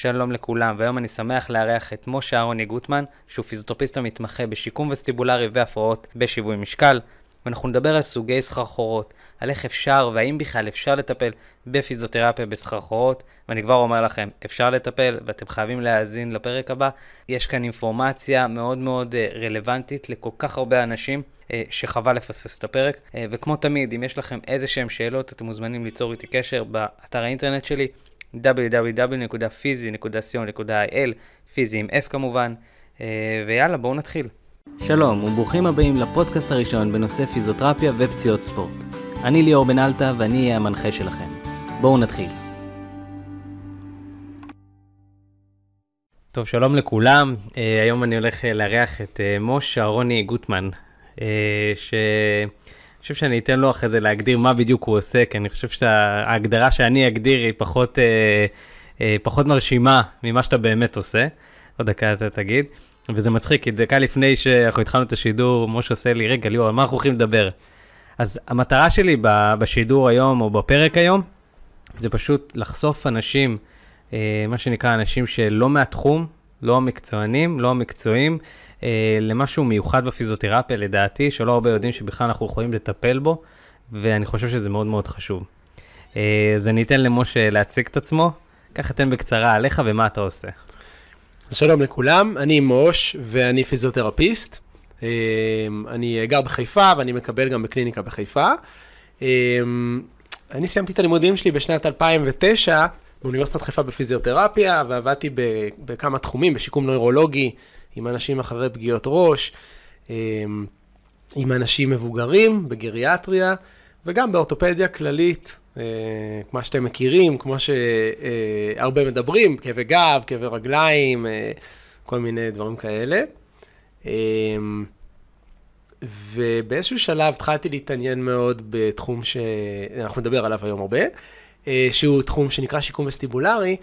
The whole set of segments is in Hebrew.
שלום לכולם, והיום אני שמח לארח את משה אהרוני גוטמן, שהוא פיזיותרפיסט המתמחה בשיקום וסטיבולרי והפרעות בשיווי משקל, ואנחנו נדבר על סוגי סחרחורות, על איך אפשר והאם בכלל אפשר לטפל בפיזיותרפיה בסחרחורות, ואני כבר אומר לכם, אפשר לטפל ואתם חייבים להאזין לפרק הבא. יש כאן אינפורמציה מאוד מאוד אה, רלוונטית לכל כך הרבה אנשים, אה, שחבל לפספס את הפרק. אה, וכמו תמיד, אם יש לכם איזה שהם שאלות, אתם מוזמנים ליצור איתי קשר באתר האינטרנט שלי, www.fizi.co.il, פיזי עם F כמובן, ויאללה, בואו נתחיל. שלום וברוכים הבאים לפודקאסט הראשון בנושא פיזיותרפיה ופציעות ספורט. אני ליאור בן אלטה ואני אהיה המנחה שלכם. בואו נתחיל. טוב, שלום לכולם. Uh, היום אני הולך uh, לארח את uh, מוש אהרוני גוטמן, uh, שאני חושב שאני אתן לו אחרי זה להגדיר מה בדיוק הוא עושה, כי אני חושב שההגדרה שאני אגדיר היא פחות, uh, uh, פחות מרשימה ממה שאתה באמת עושה. עוד דקה אתה תגיד. וזה מצחיק, כי דקה לפני שאנחנו התחלנו את השידור, משה עושה לי, רגע, ליאור, על מה אנחנו הולכים לדבר? אז המטרה שלי בשידור היום, או בפרק היום, זה פשוט לחשוף אנשים, אה, מה שנקרא אנשים שלא מהתחום, לא המקצוענים, לא המקצועיים, אה, למשהו מיוחד בפיזיותרפיה, לדעתי, שלא הרבה יודעים שבכלל אנחנו יכולים לטפל בו, ואני חושב שזה מאוד מאוד חשוב. אה, אז אני אתן למשה להציג את עצמו, ככה תן בקצרה עליך ומה אתה עושה. אז שלום לכולם, אני מוש ואני פיזיותרפיסט. אמ, אני גר בחיפה ואני מקבל גם בקליניקה בחיפה. אמ, אני סיימתי את הלימודים שלי בשנת 2009 באוניברסיטת חיפה בפיזיותרפיה, ועבדתי בכמה תחומים, בשיקום נוירולוגי, עם אנשים אחרי פגיעות ראש, אמ, עם אנשים מבוגרים, בגריאטריה, וגם באורתופדיה כללית, אה, מה שאתם מכירים, כמו שהרבה מדברים, כאבי גב, כאבי רגליים, אה, כל מיני דברים כאלה. אה, ובאיזשהו שלב התחלתי להתעניין מאוד בתחום שאנחנו נדבר עליו היום הרבה, שהוא תחום שנקרא שיקום וסטיבולרי,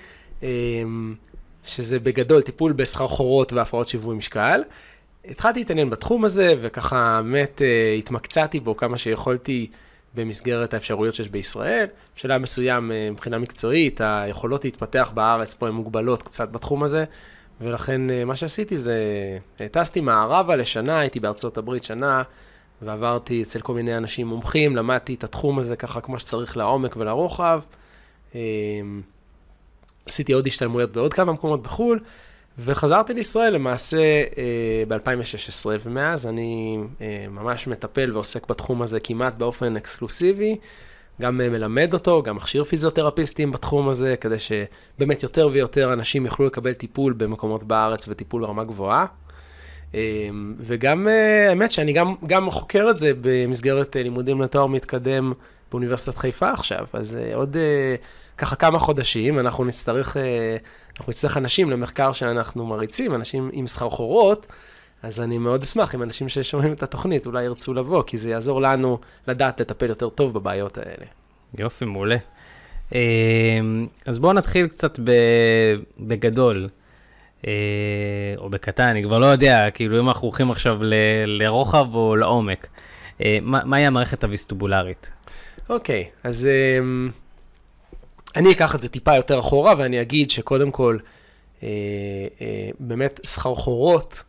שזה בגדול טיפול בסחרחורות והפרעות שיווי משקל. התחלתי להתעניין בתחום הזה, וככה באמת התמקצעתי בו כמה שיכולתי. במסגרת האפשרויות שיש בישראל. בשלב מסוים, אה, מבחינה מקצועית, היכולות להתפתח בארץ פה הן מוגבלות קצת בתחום הזה, ולכן אה, מה שעשיתי זה, אה, טסתי מערבה לשנה, הייתי בארצות הברית שנה, ועברתי אצל כל מיני אנשים מומחים, למדתי את התחום הזה ככה כמו שצריך לעומק ולרוחב. עשיתי עוד השתלמויות בעוד כמה מקומות בחו"ל, וחזרתי לישראל למעשה אה, ב-2016, ומאז אני אה, ממש מטפל ועוסק בתחום הזה כמעט באופן אקסקלוסיבי, גם אה, מלמד אותו, גם מכשיר פיזיותרפיסטים בתחום הזה, כדי שבאמת יותר ויותר אנשים יוכלו לקבל טיפול במקומות בארץ וטיפול ברמה גבוהה. וגם, האמת שאני גם, גם חוקר את זה במסגרת לימודים לתואר מתקדם באוניברסיטת חיפה עכשיו, אז עוד ככה כמה חודשים, אנחנו נצטרך, אה, אנחנו נצטרך אנשים למחקר שאנחנו מריצים, אנשים עם סחרחורות, אז אני מאוד אשמח אם אנשים ששומעים את התוכנית אולי ירצו לבוא, כי זה יעזור לנו לדעת לטפל יותר טוב בבעיות האלה. יופי, מעולה. אה, אז בואו נתחיל קצת בגדול, אה, או בקטן, אני כבר לא יודע, כאילו אם אנחנו הולכים עכשיו לרוחב או לעומק. מהי המערכת הוויסטובולרית? אוקיי, okay, אז אני אקח את זה טיפה יותר אחורה ואני אגיד שקודם כל, אה, אה, באמת סחרחורות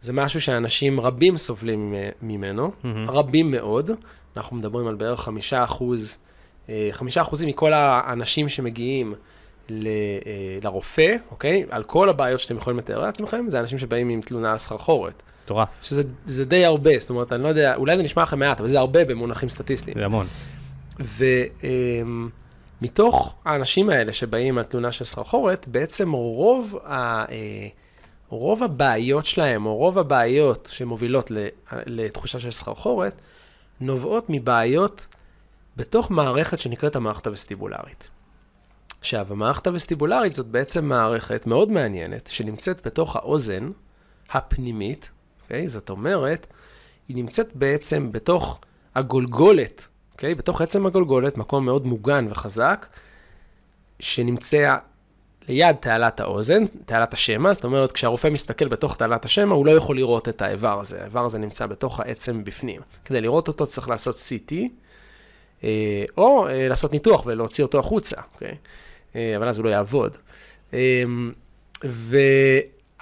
זה משהו שאנשים רבים סובלים ממנו, mm-hmm. רבים מאוד. אנחנו מדברים על בערך חמישה אחוז, אה, חמישה אחוזים מכל האנשים שמגיעים ל, אה, לרופא, אוקיי? על כל הבעיות שאתם יכולים לתאר לעצמכם, זה אנשים שבאים עם תלונה על סחרחורת. מטורף. שזה די הרבה, זאת אומרת, אני לא יודע, אולי זה נשמע לכם מעט, אבל זה הרבה במונחים סטטיסטיים. זה המון. ו... אה, מתוך האנשים האלה שבאים על תלונה של סחרחורת, בעצם רוב, ה, אה, רוב הבעיות שלהם, או רוב הבעיות שמובילות לתחושה של סחרחורת, נובעות מבעיות בתוך מערכת שנקראת המערכת הווסטיבולרית. עכשיו, המערכת הווסטיבולרית זאת בעצם מערכת מאוד מעניינת, שנמצאת בתוך האוזן הפנימית, okay? אוקיי? זאת אומרת, היא נמצאת בעצם בתוך הגולגולת אוקיי? בתוך עצם הגולגולת, מקום מאוד מוגן וחזק, שנמצא ליד תעלת האוזן, תעלת השמע, זאת אומרת, כשהרופא מסתכל בתוך תעלת השמע, הוא לא יכול לראות את האיבר הזה. האיבר הזה נמצא בתוך העצם בפנים. כדי לראות אותו צריך לעשות CT, אה, או אה, לעשות ניתוח ולהוציא אותו החוצה, אוקיי? אה, אבל אז הוא לא יעבוד. אמ,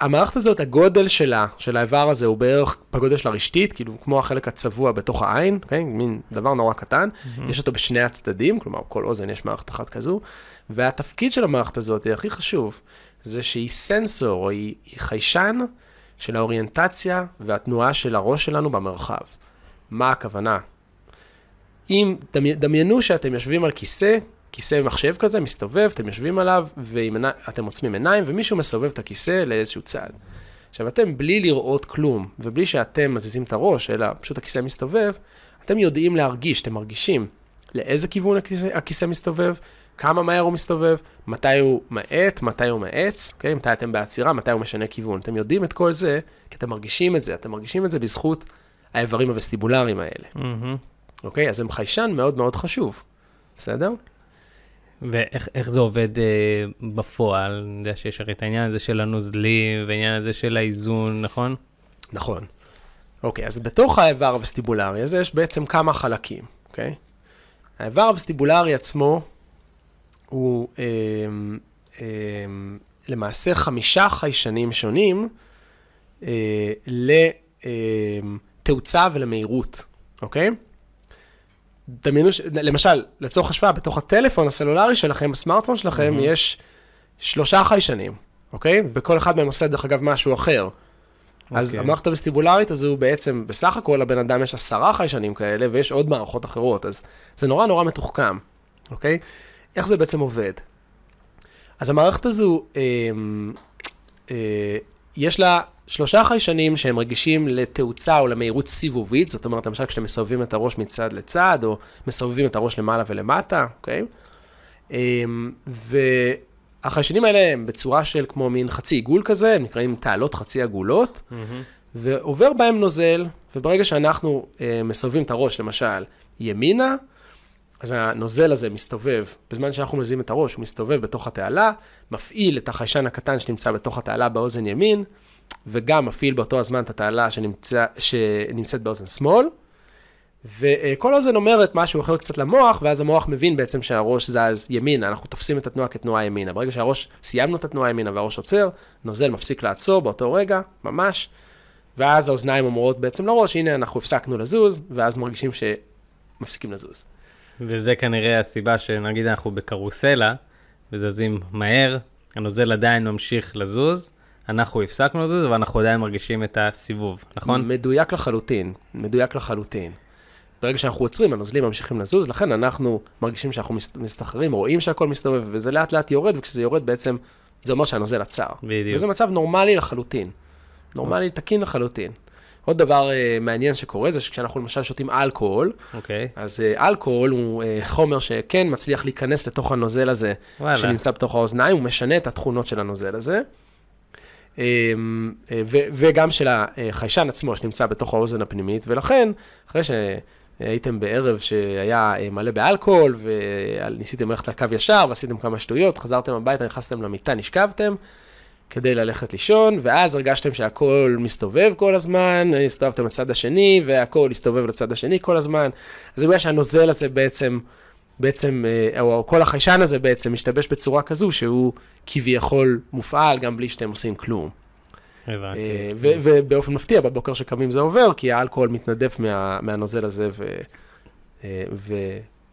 והמערכת הזאת, הגודל שלה, של האיבר הזה, הוא בערך בגודל של הרשתית, כאילו כמו החלק הצבוע בתוך העין, okay? מין דבר נורא קטן. Mm-hmm. יש אותו בשני הצדדים, כלומר, כל אוזן יש מערכת אחת כזו, והתפקיד של המערכת הזאת, הכי חשוב, זה שהיא סנסור, או היא, היא חיישן של האוריינטציה והתנועה של הראש שלנו במרחב. מה הכוונה? אם, דמיינו שאתם יושבים על כיסא, כיסא מחשב כזה, מסתובב, אתם יושבים עליו, ואתם עוצמים עיניים, ומישהו מסובב את הכיסא לאיזשהו צד. עכשיו, אתם בלי לראות כלום, ובלי שאתם מזיזים את הראש, אלא פשוט הכיסא מסתובב, אתם יודעים להרגיש, אתם מרגישים לאיזה כיוון הכיסא, הכיסא מסתובב, כמה מהר הוא מסתובב, מתי הוא מאט, מתי הוא מאץ, אוקיי? מתי אתם בעצירה, מתי הוא משנה כיוון. אתם יודעים את כל זה, כי אתם מרגישים את זה, אתם מרגישים את זה בזכות האיברים הווסטיבולריים האלה. Mm-hmm. אוקיי? אז הם חיישן מאוד מאוד חשוב, בסדר? ואיך זה עובד אה, בפועל? אני יודע שיש הרי את העניין הזה של הנוזלי והעניין הזה של האיזון, נכון? נכון. אוקיי, אז בתוך האיבר הווסטיבולרי הזה יש בעצם כמה חלקים, אוקיי? האיבר הווסטיבולרי עצמו הוא אה, אה, למעשה חמישה חיישנים שונים אה, לתאוצה ולמהירות, אוקיי? דמיינו, ש... למשל, לצורך השוואה, בתוך הטלפון הסלולרי שלכם, הסמארטפון שלכם, mm-hmm. יש שלושה חיישנים, אוקיי? וכל אחד מהם עושה, דרך אגב, משהו אחר. Okay. אז אוקיי. המערכת הווסטיבולרית הזו בעצם, בסך הכל לבן אדם יש עשרה חיישנים כאלה, ויש עוד מערכות אחרות, אז זה נורא נורא מתוחכם, אוקיי? איך זה בעצם עובד? אז המערכת הזו, אה, אה, יש לה שלושה חיישנים שהם רגישים לתאוצה או למהירות סיבובית, זאת אומרת, למשל כשאתם מסובבים את הראש מצד לצד, או מסובבים את הראש למעלה ולמטה, אוקיי? אמ, והחיישנים האלה הם בצורה של כמו מין חצי עיגול כזה, הם נקראים תעלות חצי עגולות, mm-hmm. ועובר בהם נוזל, וברגע שאנחנו אה, מסובבים את הראש, למשל, ימינה, אז הנוזל הזה מסתובב, בזמן שאנחנו מזיזים את הראש, הוא מסתובב בתוך התעלה, מפעיל את החיישן הקטן שנמצא בתוך התעלה באוזן ימין, וגם מפעיל באותו הזמן את התעלה שנמצא, שנמצאת באוזן שמאל, וכל אוזן אומרת משהו אחר קצת למוח, ואז המוח מבין בעצם שהראש זז ימינה, אנחנו תופסים את התנועה כתנועה ימינה. ברגע שהראש, סיימנו את התנועה ימינה והראש עוצר, נוזל מפסיק לעצור באותו רגע, ממש, ואז האוזניים אומרות בעצם לראש, הנה אנחנו הפסקנו לזוז, ואז מרגישים שמפסיקים לזוז. וזה כנראה הסיבה שנגיד אנחנו בקרוסלה, וזזים מהר, הנוזל עדיין ממשיך לזוז, אנחנו הפסקנו לזוז, אבל אנחנו עדיין מרגישים את הסיבוב, נכון? מדויק לחלוטין, מדויק לחלוטין. ברגע שאנחנו עוצרים, הנוזלים ממשיכים לזוז, לכן אנחנו מרגישים שאנחנו מסתחררים, רואים שהכל מסתובב, וזה לאט לאט יורד, וכשזה יורד בעצם, זה אומר שהנוזל עצר. בדיוק. וזה מצב נורמלי לחלוטין. נורמלי, תקין לחלוטין. עוד דבר uh, מעניין שקורה זה שכשאנחנו למשל שותים אלכוהול, okay. אוקיי. אז uh, אלכוהול הוא uh, חומר שכן מצליח להיכנס לתוך הנוזל הזה, וואלה. שנמצא בתוך האוזניים, הוא משנה את התכונות של הנוזל הזה. אמ, וגם של החיישן עצמו שנמצא בתוך האוזן הפנימית, ולכן, אחרי שהייתם בערב שהיה מלא באלכוהול, וניסיתם ללכת לקו ישר, ועשיתם כמה שטויות, חזרתם הביתה, נכנסתם למיטה, נשכבתם, כדי ללכת לישון, ואז הרגשתם שהכל מסתובב כל הזמן, הסתובבתם לצד השני, והכל הסתובב לצד השני כל הזמן. אז זה בגלל שהנוזל הזה בעצם... בעצם, אה, או כל החיישן הזה בעצם משתבש בצורה כזו שהוא כביכול מופעל גם בלי שאתם עושים כלום. הבנתי. אה, ובאופן מפתיע, בבוקר שקמים זה עובר, כי האלכוהול מתנדף מה, מהנוזל הזה אה,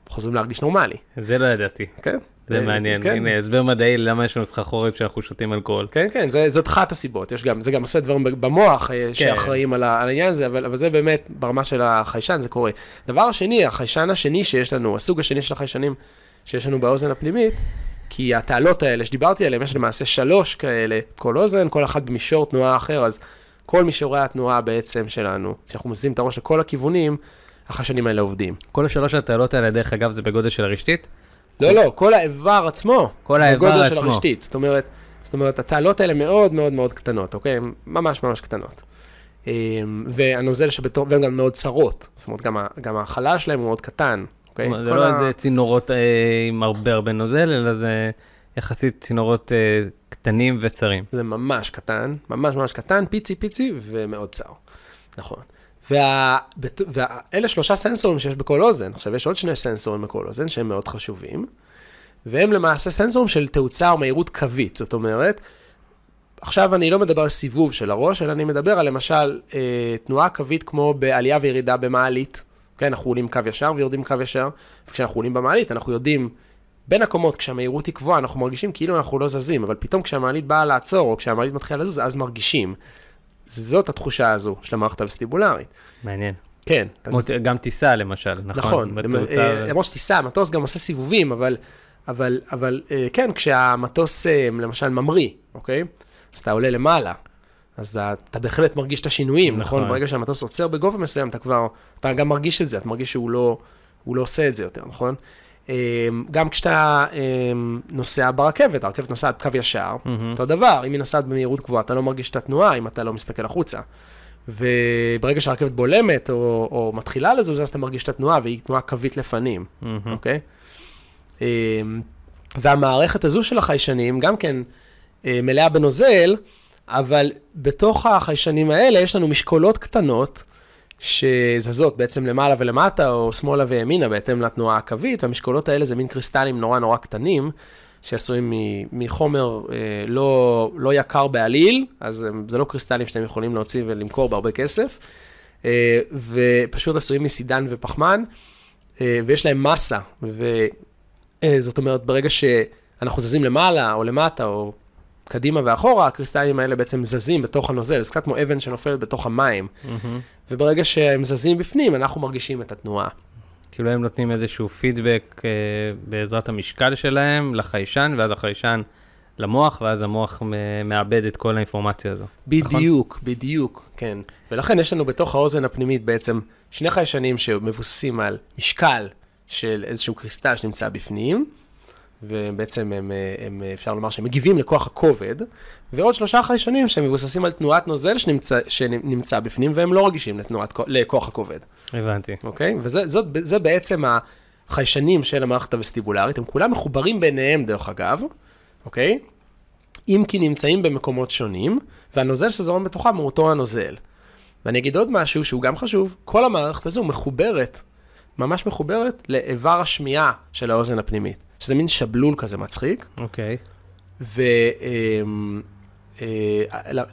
וחוזרים להרגיש נורמלי. זה לא ידעתי. כן. זה מעניין, כן. הנה, הסבר מדעי למה יש לנו סחרחורת כשאנחנו שותים אלכוהול. כן, כן, זה, זאת אחת הסיבות, יש גם, זה גם עושה דברים במוח כן. שאחראים על, על העניין הזה, אבל, אבל זה באמת, ברמה של החיישן זה קורה. דבר שני, החיישן השני שיש לנו, הסוג השני של החיישנים שיש לנו באוזן הפנימית, כי התעלות האלה שדיברתי עליהן, יש למעשה שלוש כאלה, כל אוזן, כל אחת במישור תנועה אחר, אז כל מישורי התנועה בעצם שלנו, כשאנחנו מזיזים את הראש לכל הכיוונים, החיישנים האלה עובדים. כל השלוש התעלות האלה, דרך אגב, זה בגודל של הרשתית? לא, לא, כל האיבר עצמו. כל האיבר עצמו. בגודל של הרשתית. זאת אומרת, זאת אומרת, התעלות האלה מאוד מאוד מאוד קטנות, אוקיי? הן ממש ממש קטנות. אמ, והנוזל שבתור, והן גם מאוד צרות. זאת אומרת, גם, גם החלל שלהם הוא מאוד קטן, אוקיי? זה לא ה... איזה צינורות אה, עם הרבה הרבה נוזל, אלא זה יחסית צינורות אה, קטנים וצרים. זה ממש קטן, ממש ממש קטן, פיצי פיצי ומאוד צר. נכון. ואלה וה, שלושה סנסורים שיש בכל אוזן. עכשיו, יש עוד שני סנסורים בכל אוזן שהם מאוד חשובים, והם למעשה סנסורים של תאוצה או מהירות קווית. זאת אומרת, עכשיו אני לא מדבר על סיבוב של הראש, אלא אני מדבר על למשל אה, תנועה קווית כמו בעלייה וירידה במעלית. כן, אנחנו עולים קו ישר ויורדים קו ישר, וכשאנחנו עולים במעלית אנחנו יודעים בין הקומות, כשהמהירות היא גבוהה, אנחנו מרגישים כאילו אנחנו לא זזים, אבל פתאום כשהמעלית באה לעצור, או כשהמעלית מתחילה לזוז, אז מרגישים. זאת התחושה הזו של המערכת הווסטיבולרית. מעניין. כן. כמו אז, גם טיסה למשל, נכון? נכון. אה, למרות שטיסה, המטוס גם עושה סיבובים, אבל, אבל, אבל אה, כן, כשהמטוס אה, למשל ממריא, אוקיי? אז אתה עולה למעלה. אז אתה בהחלט מרגיש את השינויים, נכון? נכון. ברגע שהמטוס עוצר בגובה מסוים, אתה כבר, אתה גם מרגיש את זה, אתה מרגיש שהוא לא, הוא לא עושה את זה יותר, נכון? אה, גם כשאתה אה, נוסע ברכבת, הרכבת נוסעת קו ישר, מהמם. אותו דבר, אם היא נוסעת במהירות גבוהה, אתה לא מרגיש את התנועה אם אתה לא מסתכל החוצה. וברגע שהרכבת בולמת או, או מתחילה לזוז, אז אתה מרגיש את התנועה, והיא תנועה קווית לפנים. אוקיי? אמ, והמערכת הזו של החיישנים גם כן אה, מלאה בנוזל, אבל בתוך החיישנים האלה יש לנו משקולות קטנות שזזות בעצם למעלה ולמטה, או שמאלה וימינה, בהתאם לתנועה הקווית, והמשקולות האלה זה מין קריסטלים נורא נורא קטנים, שעשויים מחומר אה, לא, לא יקר בעליל, אז זה לא קריסטלים שאתם יכולים להוציא ולמכור בהרבה כסף, אה, ופשוט עשויים מסידן ופחמן, אה, ויש להם מסה, וזאת אומרת, ברגע שאנחנו זזים למעלה או למטה, או קדימה ואחורה, הקריסטלים האלה בעצם זזים בתוך הנוזל, זה קצת כמו אבן שנופלת בתוך המים, מהמם. וברגע שהם זזים בפנים, אנחנו מרגישים את התנועה. כאילו הם נותנים איזשהו פידבק אה, בעזרת המשקל שלהם לחיישן, ואז החיישן למוח, ואז המוח מאבד את כל האינפורמציה הזו. בדיוק, בדיוק, כן. ולכן יש לנו בתוך האוזן הפנימית בעצם שני חיישנים שמבוססים על משקל של איזשהו קריסטל שנמצא בפנים, ובעצם הם, אה, הם, אפשר לומר שהם מגיבים לכוח הכובד, ועוד שלושה חיישנים שמבוססים על תנועת נוזל שנמצא, שנמצא בפנים, והם לא רגישים לתנועת, לכוח הכובד, הבנתי. אוקיי? וזה בעצם החיישנים של המערכת הווסטיבולרית, הם כולם מחוברים ביניהם דרך אגב, אוקיי? אם כי נמצאים במקומות שונים, והנוזל שזורם בתוכם הוא אותו הנוזל. ואני אגיד עוד משהו שהוא גם חשוב, כל המערכת הזו מחוברת, ממש מחוברת לאיבר השמיעה של האוזן הפנימית, שזה מין שבלול כזה מצחיק, אוקיי.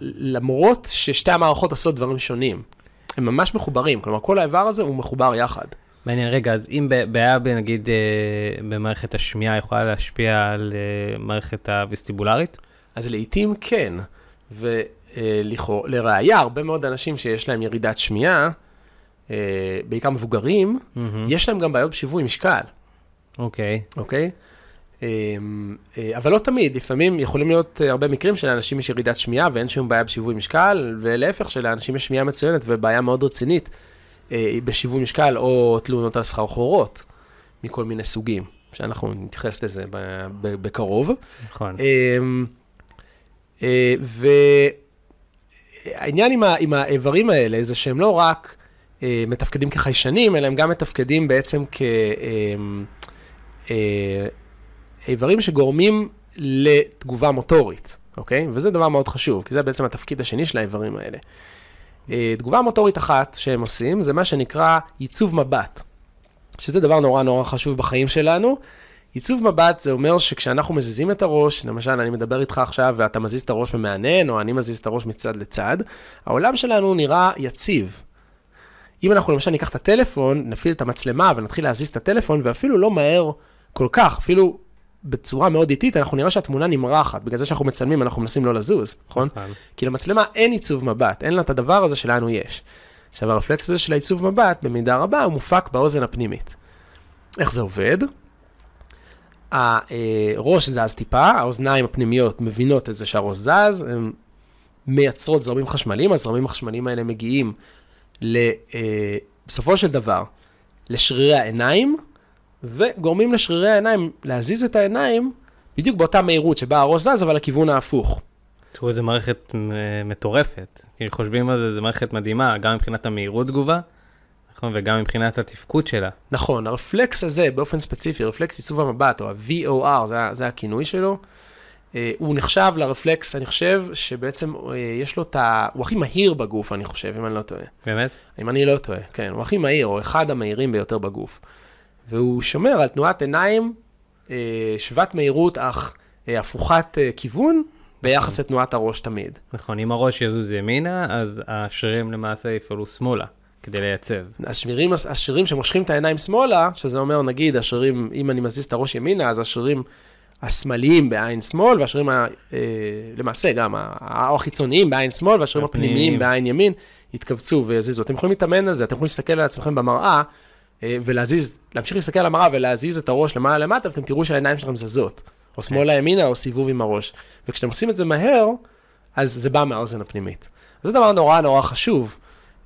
ולמרות ששתי המערכות עושות דברים שונים, הם ממש מחוברים, כלומר כל האיבר הזה הוא מחובר יחד. מעניין, רגע, אז אם בעיה, נגיד, אה, במערכת השמיעה יכולה להשפיע על אה, מערכת הווסטיבולרית? אז לעתים כן, ולראיה, הרבה מאוד אנשים שיש להם ירידת שמיעה, אה, בעיקר מבוגרים, מהמם. יש להם גם בעיות בשיווי משקל, אוקיי. אוקיי? אה, אה, אבל לא תמיד, לפעמים יכולים להיות אה, הרבה מקרים שלאנשים יש ירידת שמיעה ואין שום בעיה בשיווי משקל, ולהפך, שלאנשים יש שמיעה מצוינת ובעיה מאוד רצינית אה, בשיווי משקל או תלונות על סחרחורות מכל מיני סוגים, שאנחנו נתייחס לזה בקרוב. נכון. אה, והעניין עם, ה- עם האיברים האלה זה שהם לא רק אה, מתפקדים כחיישנים, אלא הם גם מתפקדים בעצם כאיברים שגורמים לתגובה מוטורית, אוקיי? וזה דבר מאוד חשוב, כי זה בעצם התפקיד השני של האיברים האלה. אה, תגובה מוטורית אחת שהם עושים, זה מה שנקרא ייצוב מבט, שזה דבר נורא נורא חשוב בחיים שלנו. ייצוב מבט זה אומר שכשאנחנו מזיזים את הראש, למשל אני מדבר איתך עכשיו ואתה מזיז את הראש ומענן, או אני מזיז את הראש מצד לצד, העולם שלנו נראה יציב. אם אנחנו למשל ניקח את הטלפון, נפעיל את המצלמה ונתחיל להזיז את הטלפון, ואפילו לא מהר כל כך, אפילו בצורה מאוד איטית, אנחנו נראה שהתמונה נמרחת. בגלל זה שאנחנו מצלמים, אנחנו מנסים לא לזוז, נכון? נכון. כי למצלמה אין עיצוב מבט, אין לה את הדבר הזה שלנו יש. עכשיו, הרפלקס הזה של העיצוב מבט, במידה רבה, הוא מופק באוזן הפנימית. איך זה עובד? הראש זז טיפה, האוזניים הפנימיות מבינות את זה שהראש זז, הן מייצרות זרמים חשמליים, הזרמים החשמליים האלה מגיעים ל, אה, בסופו של דבר לשרירי העיניים, וגורמים לשרירי העיניים להזיז את העיניים בדיוק באותה מהירות שבה הראש זז, אבל לכיוון ההפוך. תראו, זו מערכת אה, מטורפת. כי חושבים על זה, זו מערכת מדהימה, גם מבחינת המהירות תגובה, נכון, וגם מבחינת התפקוד שלה. נכון, הרפלקס הזה באופן ספציפי, רפלקס עיצוב המבט, או ה-VOR, זה, זה הכינוי שלו, הוא נחשב לרפלקס, אני חושב, שבעצם אה, יש לו את ה... הוא הכי מהיר בגוף, אני חושב, אם אני לא טועה. באמת? אם אני לא טועה, כן, הוא הכי מהיר, או אחד המהירים ביותר בגוף. והוא שומר על תנועת עיניים אה, שוות מהירות, אך אה, הפוכת אה, כיוון, ביחס לתנועת הראש תמיד. נכון, אם הראש יזוז ימינה, אז השרירים למעשה יפעלו שמאלה, כדי לייצב. השרירים, השרירים שמושכים את העיניים שמאלה, שזה אומר, נגיד, השרירים, אם אני מזיז את הראש ימינה, אז השרירים השמאליים בעין שמאל, והשרירים, ה, אה, למעשה, גם החיצוניים בעין שמאל, והשרירים הפנימיים. בעין ימין, יתכווצו ויזיזו. אתם יכולים להתאמן על זה, אתם יכולים להסתכל על עצמכם במראה, אה, ולהזיז, להמשיך להסתכל על המראה ולהזיז את הראש למעלה למטה, ואתם תראו שהעיניים שלכם זזות. או שמאלה ימינה, או סיבוב עם הראש. וכשאתם עושים את זה מהר, אז זה בא מהאוזן הפנימית. אז זה דבר נורא נורא חשוב,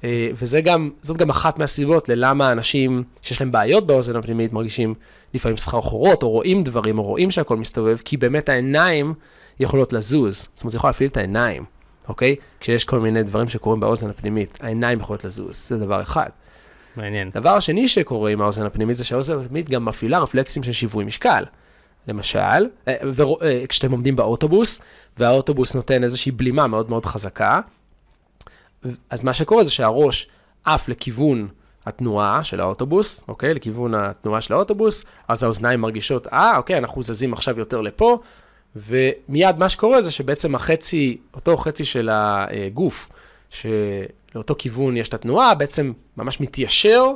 וזה גם, זאת גם אחת מהסיבות ללמה אנשים שיש להם בעיות באוזן הפנימית מרגישים לפעמים סחרחורות, או רואים דברים, או רואים שהכל מסתובב, כי באמת העיניים יכולות לזוז. זאת אומרת, זה יכול להפעיל את העיניים, אוקיי? כשיש כל מיני דברים שקורים באוזן הפנימית, העיניים יכולות לזוזז, זה דבר אחד. מעניין. דבר שני שקורה עם האוזן הפנימית זה שהאוזן הפנימית גם מפעילה רפלקסים של שיווי משקל. למשל, אה, אה, כשאתם עומדים באוטובוס, והאוטובוס נותן איזושהי בלימה מאוד מאוד חזקה, אז מה שקורה זה שהראש עף לכיוון התנועה של האוטובוס, אוקיי? לכיוון התנועה של האוטובוס, אז האוזניים מרגישות, אה, אוקיי, אנחנו זזים עכשיו יותר לפה, ומיד מה שקורה זה שבעצם החצי, אותו חצי של הגוף, שלאותו כיוון יש את התנועה, בעצם ממש מתיישר,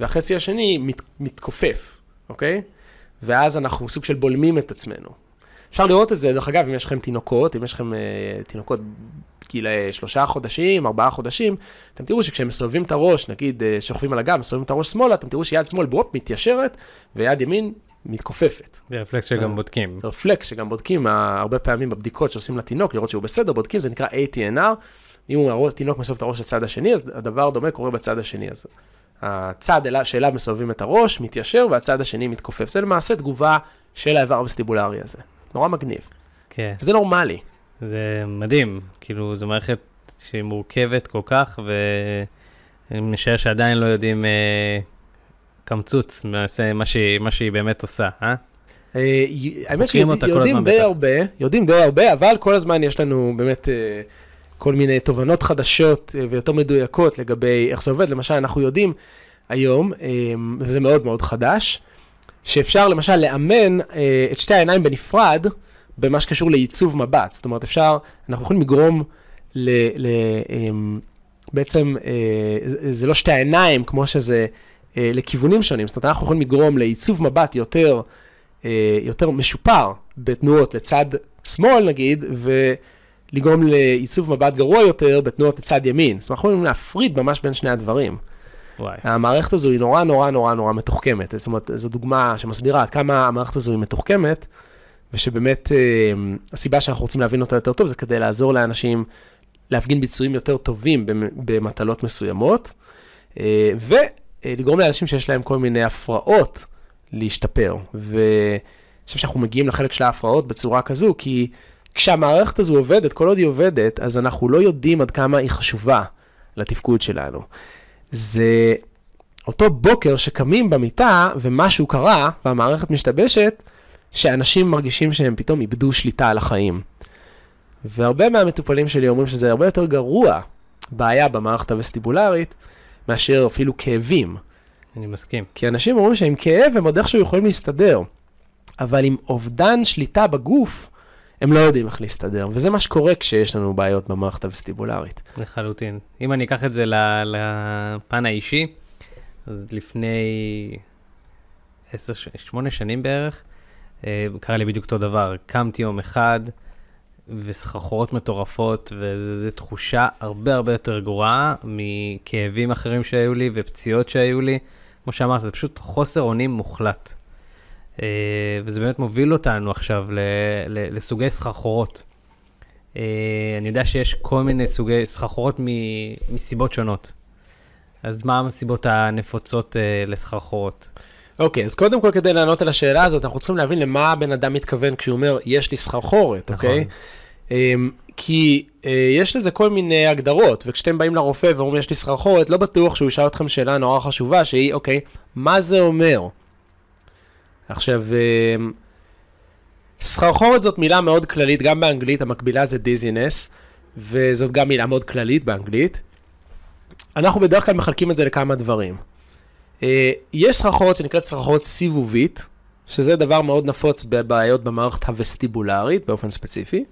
והחצי השני מת, מתכופף, אוקיי? ואז אנחנו סוג של בולמים את עצמנו. אפשר לראות את זה, דרך אגב, אם יש לכם תינוקות, אם יש לכם uh, תינוקות גילאי שלושה חודשים, ארבעה חודשים, אתם תראו שכשהם מסובבים את הראש, נגיד uh, שוכבים על הגב, מסובבים את הראש שמאלה, אתם תראו שיד שמאל בופ מתיישרת, ויד ימין מתכופפת. זה רפלקס שגם אה. בודקים. זה רפלקס שגם בודקים, אה, הרבה פעמים בבדיקות שעושים לתינוק, לראות שהוא בסדר, בודקים, זה נקרא ATNR. אם הוא התינוק מסובב את הראש לצד השני, אז הדבר דומה קורה בצד השני. אז הצד אליו- שאליו מסובבים את הראש מתיישר, והצד השני מתכופף. זה למעשה תגובה של האיבר הווסטיבולרי הזה. נורא מגניב. כן, וזה נורמלי. זה מדהים. כאילו, זו מערכת שהיא מורכבת כל כך, ואני משער שעדיין לא יודעים אה, קמצוץ מה שהיא, מה שהיא באמת עושה, אה? אה, האמת שיודעים די. הרבה, יודעים די הרבה, אבל כל הזמן יש לנו באמת אה, כל מיני תובנות חדשות אה, ויותר מדויקות לגבי איך זה עובד. למשל, אנחנו יודעים היום, וזה מאוד מאוד חדש, שאפשר למשל לאמן את שתי העיניים בנפרד במה שקשור לעיצוב מבט. זאת אומרת, אפשר, אנחנו יכולים לגרום ל... ל אה, בעצם, אה, זה לא שתי העיניים כמו שזה אה, לכיוונים שונים. זאת אומרת, אנחנו יכולים לגרום לעיצוב מבט יותר... אה, יותר משופר בתנועות לצד שמאל נגיד, ולגרום לעיצוב מבט גרוע יותר בתנועות לצד ימין. זאת אומרת, אנחנו יכולים להפריד ממש בין שני הדברים. וואי. המערכת הזו היא נורא נורא נורא נורא מתוחכמת. זאת אומרת, זו דוגמה שמסבירה עד כמה המערכת הזו היא מתוחכמת, ושבאמת אה, הסיבה שאנחנו רוצים להבין אותה יותר טוב זה כדי לעזור לאנשים להפגין ביצועים יותר טובים במ- במטלות מסוימות, אה, ולגרום לאנשים שיש להם כל מיני הפרעות להשתפר. ואני חושב שאנחנו מגיעים לחלק של ההפרעות בצורה כזו, כי כשהמערכת הזו עובדת, כל עוד היא עובדת, אז אנחנו לא יודעים עד כמה היא חשובה לתפקוד שלנו. זה אותו בוקר שקמים במיטה ומשהו קרה והמערכת משתבשת, שאנשים מרגישים שהם פתאום איבדו שליטה על החיים. והרבה מהמטופלים שלי אומרים שזה הרבה יותר גרוע, בעיה במערכת הווסטיבולרית, מאשר אפילו כאבים. אני מסכים. כי אנשים אומרים שעם כאב הם עוד איכשהו יכולים להסתדר, אבל עם אובדן שליטה בגוף, הם לא יודעים איך להסתדר, וזה מה שקורה כשיש לנו בעיות במערכת הווסטיבולרית. לחלוטין. אם אני אקח את זה לפן האישי, אז לפני עשר, שמונה שנים בערך, קרה לי בדיוק אותו דבר. קמתי יום אחד, וסחרחורות מטורפות, וזו תחושה הרבה הרבה יותר גרועה מכאבים אחרים שהיו לי ופציעות שהיו לי. כמו שאמרת, זה פשוט חוסר אונים מוחלט. אה, וזה באמת מוביל אותנו עכשיו לסוגי סחרחורות. אה, אני יודע שיש כל מיני סוגי סחרחורות מסיבות שונות. אז מה הסיבות הנפוצות אה, לסחרחורות? אוקיי, אז קודם כל כדי לענות על השאלה הזאת, אנחנו צריכים להבין למה הבן אדם מתכוון כשהוא אומר, יש לי סחרחורת, נכון. אוקיי? אמ, כי אה, יש לזה כל מיני הגדרות, וכשאתם באים לרופא ואומרים, יש לי סחרחורת, לא בטוח שהוא ישאל אתכם שאלה נורא חשובה, שהיא, אוקיי, מה זה אומר? עכשיו, אמ, סחרחורת זאת מילה מאוד כללית, גם באנגלית המקבילה זה דיזינס, וזאת גם מילה מאוד כללית באנגלית. אנחנו בדרך כלל מחלקים את זה לכמה דברים. אה, יש סחרחורת שנקראת סחרחורת סיבובית, שזה דבר מאוד נפוץ בבעיות במערכת הווסטיבולרית באופן ספציפי.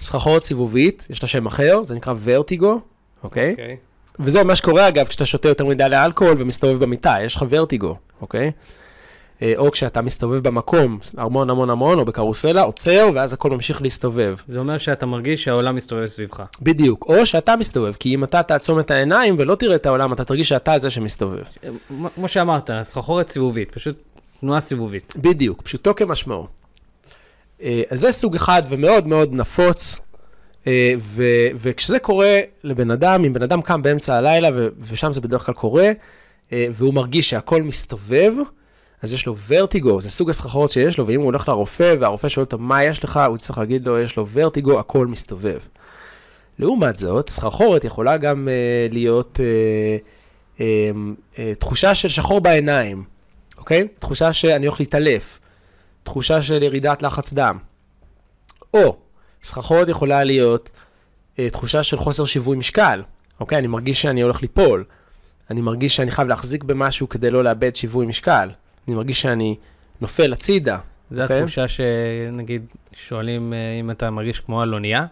סחרחורת סיבובית, יש לה שם אחר, זה נקרא ורטיגו, אוקיי? אוקיי. וזה מה שקורה אגב כשאתה שותה יותר מדי לאלכוהול ומסתובב במיטה, יש לך ורטיגו, אוקיי? אה, או כשאתה מסתובב במקום המון המון המון, או בקרוסלה, עוצר, ואז הכל ממשיך להסתובב. זה אומר שאתה מרגיש שהעולם מסתובב סביבך. בדיוק, או שאתה מסתובב, כי אם אתה תעצום את העיניים ולא תראה את העולם, אתה תרגיש שאתה זה שמסתובב. מ- כמו שאמרת, סחרחורת סיבובית, פשוט תנועה סיבובית. בדיוק, פשוטו כמשמעו. אה, אז זה סוג אחד ומאוד מאוד נפוץ, אה, ו- וכשזה קורה לבן אדם, אם בן אדם קם באמצע הלילה, ו- ושם זה בדרך כלל קורה, אה, והוא מרגיש שהכל מסתובב, אז יש לו ורטיגו, זה סוג הסחרחורת שיש לו, ואם הוא הולך לרופא, והרופא שואל אותו מה יש לך, הוא צריך להגיד לו, יש לו ורטיגו, הכל מסתובב. לעומת זאת, סחרחורת יכולה גם uh, להיות uh, uh, uh, תחושה של שחור בעיניים, אוקיי? תחושה שאני הולך להתעלף, תחושה של ירידת לחץ דם. או, סחרחורת יכולה להיות uh, תחושה של חוסר שיווי משקל, אוקיי? אני מרגיש שאני הולך ליפול. אני מרגיש שאני חייב להחזיק במשהו כדי לא לאבד שיווי משקל. אני מרגיש שאני נופל הצידה. זו אוקיי. התחושה שנגיד שואלים אה, אם אתה מרגיש כמו על אונייה.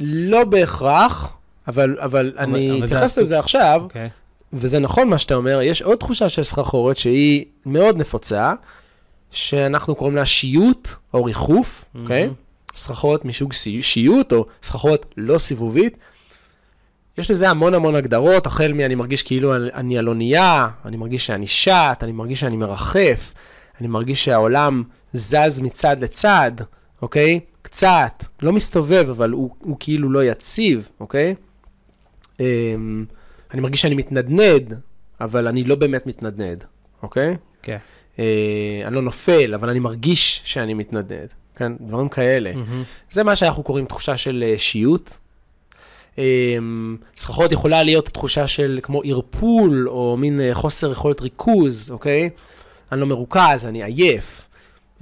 לא בהכרח, אבל, אבל אני אבל זה אתייחס לזה עכשיו, אוקיי. וזה נכון מה שאתה אומר, יש עוד תחושה של סחרחורת שהיא מאוד נפוצה, שאנחנו קוראים לה שיוט או ריחוף, אוקיי? מהמם. סחרחורת מסוג סי- שיוט או סחרחורת לא סיבובית. יש לזה המון המון הגדרות, החל מ"אני מרגיש כאילו אני על אונייה", אני מרגיש שאני שט, אני מרגיש שאני מרחף, אני מרגיש שהעולם זז מצד לצד, אוקיי? קצת, לא מסתובב, אבל הוא, הוא כאילו לא יציב, אוקיי? אמ, אני מרגיש שאני מתנדנד, אבל אני לא באמת מתנדנד, אוקיי? כן. אה, אני לא נופל, אבל אני מרגיש שאני מתנדנד, כן? דברים כאלה. מהמם. זה מה שאנחנו קוראים תחושה של אה, שיוט. אמ, סחרחורת יכולה להיות תחושה של כמו ערפול, או מין אה, חוסר יכולת ריכוז, אוקיי? אני לא מרוכז, אני עייף.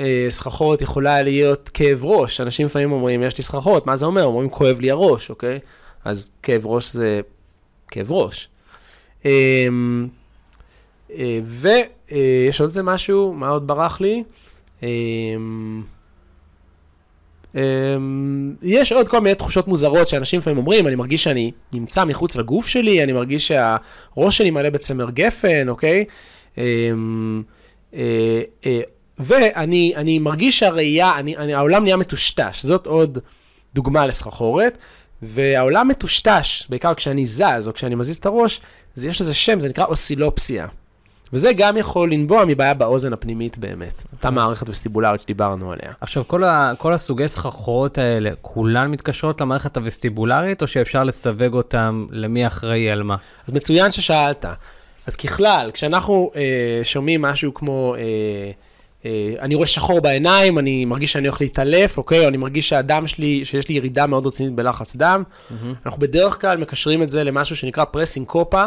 אה, סחרחורת יכולה להיות כאב ראש. אנשים לפעמים אומרים, יש לי סחרחורת, מה זה אומר? אומרים, כואב לי הראש, אוקיי? אז כאב ראש זה כאב ראש. אמ, אה, ויש עוד איזה משהו, מה עוד ברח לי? אמ, יש עוד כל מיני תחושות מוזרות שאנשים לפעמים אומרים, אני מרגיש שאני נמצא מחוץ לגוף שלי, אני מרגיש שהראש שלי מלא בצמר גפן, אוקיי? אמ, אה, אה, ואני אני מרגיש שהראייה, אני, אני, העולם נהיה מטושטש, זאת עוד דוגמה לסחרחורת, והעולם מטושטש, בעיקר כשאני זז או כשאני מזיז את הראש, אז יש לזה שם, זה נקרא אוסילופסיה. וזה גם יכול לנבוע מבעיה באוזן הפנימית באמת, אותה מערכת וסטיבולרית שדיברנו עליה. עכשיו, כל, ה, כל הסוגי סחרחורות האלה, כולן מתקשרות למערכת הווסטיבולרית, או שאפשר לסווג אותם למי אחראי על מה? אז מצוין ששאלת. אז ככלל, כשאנחנו אה, שומעים משהו כמו, אה, אני רואה שחור בעיניים, אני מרגיש שאני הולך להתעלף, אוקיי? או אני מרגיש שהדם שלי, שיש לי ירידה מאוד רצינית בלחץ דם, אנחנו בדרך כלל מקשרים את זה למשהו שנקרא פרסינקופה,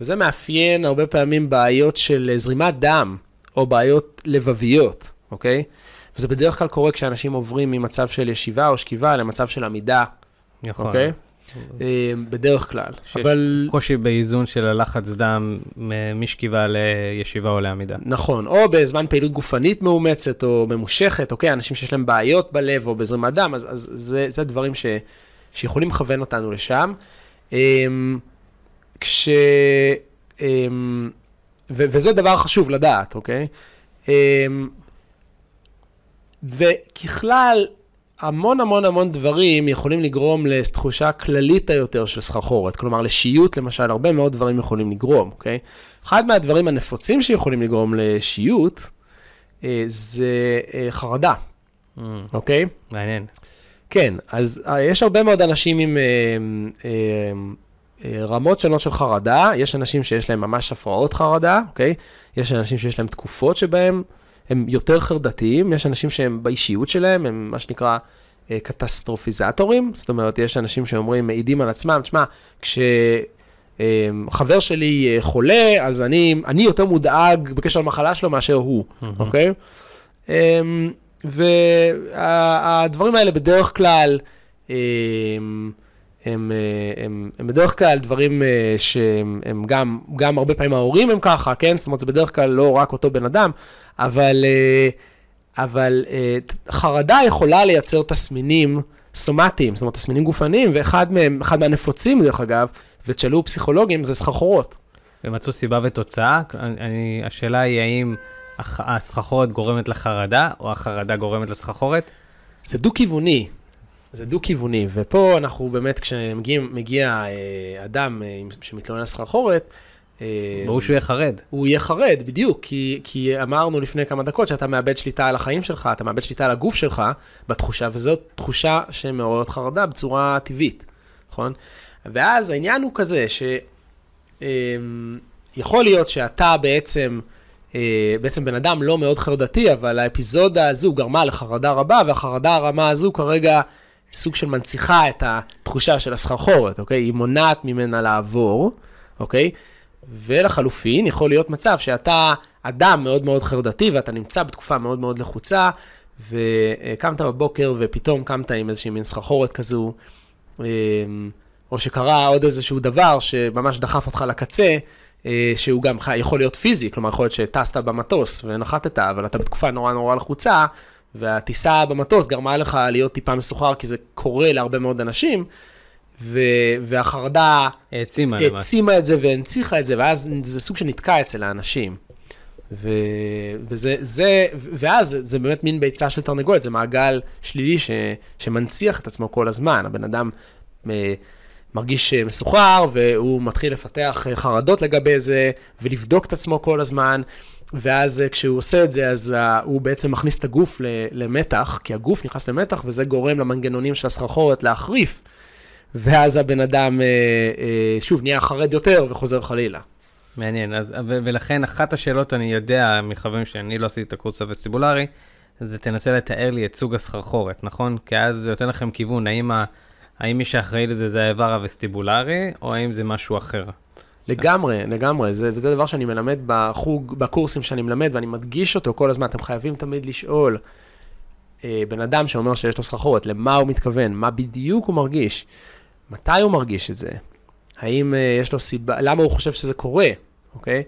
וזה מאפיין הרבה פעמים בעיות של אה, זרימת דם, או בעיות לבביות, אוקיי? וזה בדרך כלל קורה כשאנשים עוברים ממצב של ישיבה או שכיבה למצב של עמידה, נכון. אוקיי? אה, בדרך כלל. אבל... קושי באיזון של הלחץ דם משכיבה לישיבה או לעמידה. נכון, או בזמן פעילות גופנית מאומצת או ממושכת, אוקיי, אנשים שיש להם בעיות בלב או בזרימת דם, אז, אז זה, זה דברים ש, שיכולים לכוון אותנו לשם. אמ, כש... אמ, ו, וזה דבר חשוב לדעת, אוקיי? וככלל, המון המון המון דברים יכולים לגרום לתחושה כללית היותר של סחרחורת. כלומר, לשיוט, למשל, הרבה מאוד דברים יכולים לגרום, אוקיי? אחד מהדברים הנפוצים שיכולים לגרום לשיוט, אה, זה אה, חרדה, Mm, אוקיי? מעניין. כן, אז אה, יש הרבה מאוד אנשים עם אה, אה, אה, רמות שונות של חרדה, יש אנשים שיש להם ממש הפרעות חרדה, אוקיי? יש אנשים שיש להם תקופות שבהם הם יותר חרדתיים, יש אנשים שהם באישיות שלהם, הם מה שנקרא אה, קטסטרופיזטורים, זאת אומרת, יש אנשים שאומרים, מעידים על עצמם, תשמע, כשחבר שלי אה, חולה, אז אני, אני יותר מודאג בקשר למחלה שלו מאשר הוא. אוקיי? אמ, והדברים האלה בדרך כלל, אמ, הם, אה, הם, הם בדרך כלל דברים אה, שהם הם גם, גם הרבה פעמים ההורים הם ככה, כן? זאת אומרת, זה בדרך כלל לא רק אותו בן אדם, אבל, אה, אבל חרדה יכולה לייצר תסמינים סומטיים, זאת אומרת, תסמינים גופניים, ואחד מהם, אחד מהנפוצים, דרך אגב, ותשאלו פסיכולוגים, זה סחרחורות. ומצאו סיבה ותוצאה? אני, השאלה היא האם הסחרחורת גורמת לחרדה, או החרדה גורמת לסחרחורת? זה דו-כיווני. זה דו-כיווני, ופה אנחנו באמת, כשמגיע אה, אדם אה, שמתלונן על סחרחורת, אה, ברור שהוא יהיה חרד. הוא יהיה חרד, בדיוק, כי, כי אמרנו לפני כמה דקות שאתה מאבד שליטה על החיים שלך, אתה מאבד שליטה על הגוף שלך בתחושה, וזאת תחושה שמעוררת חרדה בצורה טבעית, נכון? ואז העניין הוא כזה, שיכול להיות שאתה בעצם, בעצם בן אדם לא מאוד חרדתי, אבל האפיזודה הזו גרמה לחרדה רבה, והחרדה הרמה הזו כרגע סוג של מנציחה את התחושה של הסחרחורת, אוקיי? היא מונעת ממנה לעבור, אוקיי? ולחלופין, יכול להיות מצב שאתה אדם מאוד מאוד חרדתי ואתה נמצא בתקופה מאוד מאוד לחוצה, וקמת בבוקר ופתאום קמת עם איזושהי מין סחרחורת כזו, אמ, או שקרה עוד איזשהו דבר שממש דחף אותך לקצה, אה, שהוא גם יכול להיות פיזי, כלומר יכול להיות שטסת במטוס ונחתת, אבל אתה בתקופה נורא נורא לחוצה, והטיסה במטוס גרמה לך להיות טיפה מסוחר, כי זה קורה להרבה מאוד אנשים, ו- והחרדה העצימה, העצימה את זה והנציחה את זה, ואז זה סוג שנתקע אצל האנשים. ו- וזה, זה, ואז זה באמת מין ביצה של תרנגולת, זה מעגל שלילי ש- שמנציח את עצמו כל הזמן. הבן אדם אה, מרגיש מסוחר, והוא מתחיל לפתח חרדות לגבי זה, ולבדוק את עצמו כל הזמן, ואז אה, כשהוא עושה את זה, אז uh, הוא בעצם מכניס את הגוף למתח, כי הגוף נכנס למתח, וזה גורם למנגנונים של הסחרחורת להחריף. ואז הבן אדם, uh, שוב, נהיה חרד יותר וחוזר חלילה. מעניין, אז, ו- ולכן אחת השאלות, אני יודע מחברים שאני לא עשיתי את הקורס הווסטיבולרי, זה תנסה לתאר לי את סוג הסחרחורת, נכון? כי אז זה נותן לכם כיוון, האם, ה- האם מי שאחראי לזה זה האיבר הווסטיבולרי, או האם זה משהו אחר? לגמרי, לגמרי, זה, וזה דבר שאני מלמד בחוג, בקורסים שאני מלמד, ואני מדגיש אותו כל הזמן, אתם חייבים תמיד לשאול אה, בן אדם שאומר שיש לו סחרחורת, למה הוא מתכוון, מה בדיוק הוא מרגיש, מתי הוא מרגיש את זה, האם אה, יש לו סיבה, למה הוא חושב שזה קורה, אוקיי?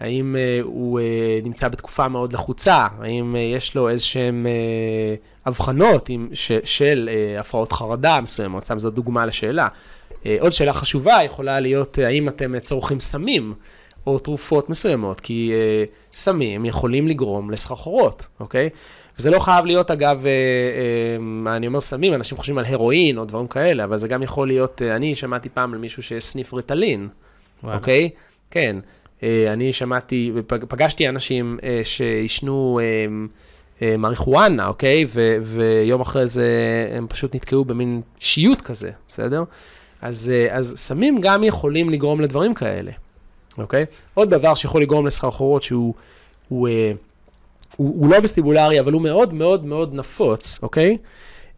האם אה, הוא אה, נמצא בתקופה מאוד לחוצה, האם אה, יש לו איזשהן אה, אבחנות עם, ש, של אה, הפרעות חרדה מסוימות, סתם זו דוגמה לשאלה. אה, עוד שאלה חשובה יכולה להיות, אה, האם אתם צורכים סמים או תרופות מסוימות, כי אה, סמים יכולים לגרום לסחרחורות, אוקיי? וזה לא חייב להיות, אגב, אני אומר סמים, אנשים חושבים על הרואין או דברים כאלה, אבל זה גם יכול להיות, אני שמעתי פעם על מישהו שסניף ריטלין, אוקיי? כן. אני שמעתי, פגשתי אנשים שעישנו מריחואנה, אוקיי? ו- ויום אחרי זה הם פשוט נתקעו במין שיוט כזה, בסדר? אז, אה, אז סמים גם יכולים לגרום לדברים כאלה, אוקיי? עוד דבר שיכול לגרום לסחרחורות שהוא הוא, אה, הוא, הוא לא וסטיבולרי, אבל הוא מאוד מאוד מאוד נפוץ, אוקיי?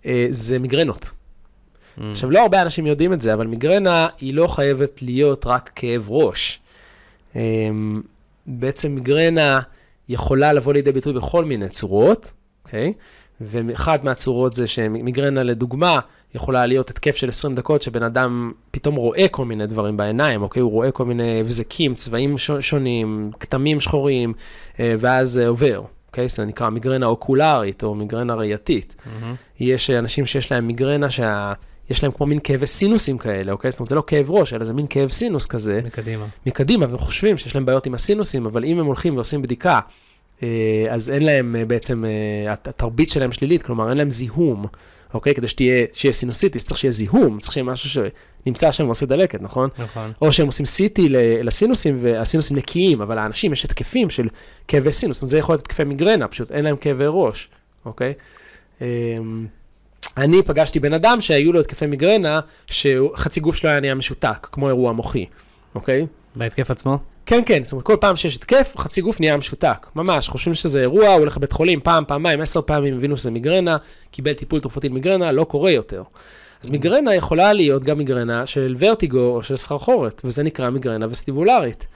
אה, זה מיגרנות. Mm. עכשיו, לא הרבה אנשים יודעים את זה, אבל מיגרנה היא לא חייבת להיות רק כאב ראש. בעצם מיגרנה יכולה לבוא לידי ביטוי בכל מיני צורות, אוקיי? ואחת מהצורות זה שמיגרנה, לדוגמה, יכולה להיות התקף של 20 דקות, שבן אדם פתאום רואה כל מיני דברים בעיניים, אוקיי? הוא רואה כל מיני הבזקים, צבעים שונים, כתמים שחורים, אה, ואז זה עובר. אוקיי? זה נקרא מיגרנה אוקולרית או מיגרנה ראייתית. Mm-hmm. יש אנשים שיש להם מיגרנה שה... יש להם כמו מין כאבי סינוסים כאלה, אוקיי? זאת אומרת, זה לא כאב ראש, אלא זה מין כאב סינוס כזה. מקדימה. מקדימה, והם חושבים שיש להם בעיות עם הסינוסים, אבל אם הם הולכים ועושים בדיקה, אה, אז אין להם אה, בעצם, התרבית שלהם שלילית, כלומר, אין להם זיהום. אוקיי? כדי שתהיה, שיהיה סינוסיטיס, צריך שיהיה זיהום, צריך שיהיה משהו שנמצא שם ועושה דלקת, נכון? נכון. או שהם עושים CT לסינוסים, והסינוסים נקיים, אבל לאנשים יש התקפים של כאבי סינוס, זאת אומרת, זה יכול להיות התקפי מיגרנה, פשוט אין להם כאבי ראש, אוקיי? אמ, אני פגשתי בן אדם שהיו לו התקפי מיגרנה, שחצי גוף שלו היה נהיה משותק, כמו אירוע מוחי, אוקיי? בהתקף עצמו? כן, כן, זאת אומרת, כל פעם שיש התקף, חצי גוף נהיה משותק. ממש, חושבים שזה אירוע, הוא הולך לבית חולים פעם, פעמיים, עשר פעמים, הבינו שזה מיגרנה, קיבל טיפול תרופתי למיגרנה, לא קורה יותר. אז מיגרנה יכולה להיות גם מיגרנה של ורטיגו או של סחרחורת, וזה נקרא מיגרנה וסטיבולרית.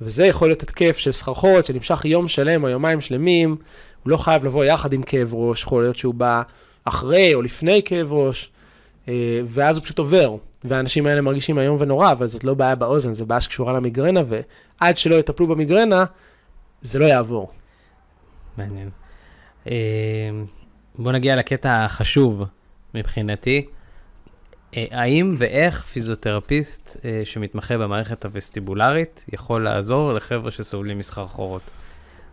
וזה יכול להיות התקף של סחרחורת שנמשך יום שלם או יומיים שלמים, הוא לא חייב לבוא יחד עם כאב ראש, יכול להיות שהוא בא אחרי או לפני כאב ראש, אה, ואז הוא פשוט עובר. והאנשים האלה מרגישים איום ונורא, אבל זאת לא בעיה באוזן, זו בעיה שקשורה למיגרנה, ועד שלא יטפלו במיגרנה, זה לא יעבור. מעניין. אה, בוא נגיע לקטע החשוב מבחינתי. אה, האם ואיך פיזיותרפיסט אה, שמתמחה במערכת הווסטיבולרית יכול לעזור לחבר'ה שסובלים מסחרחורות?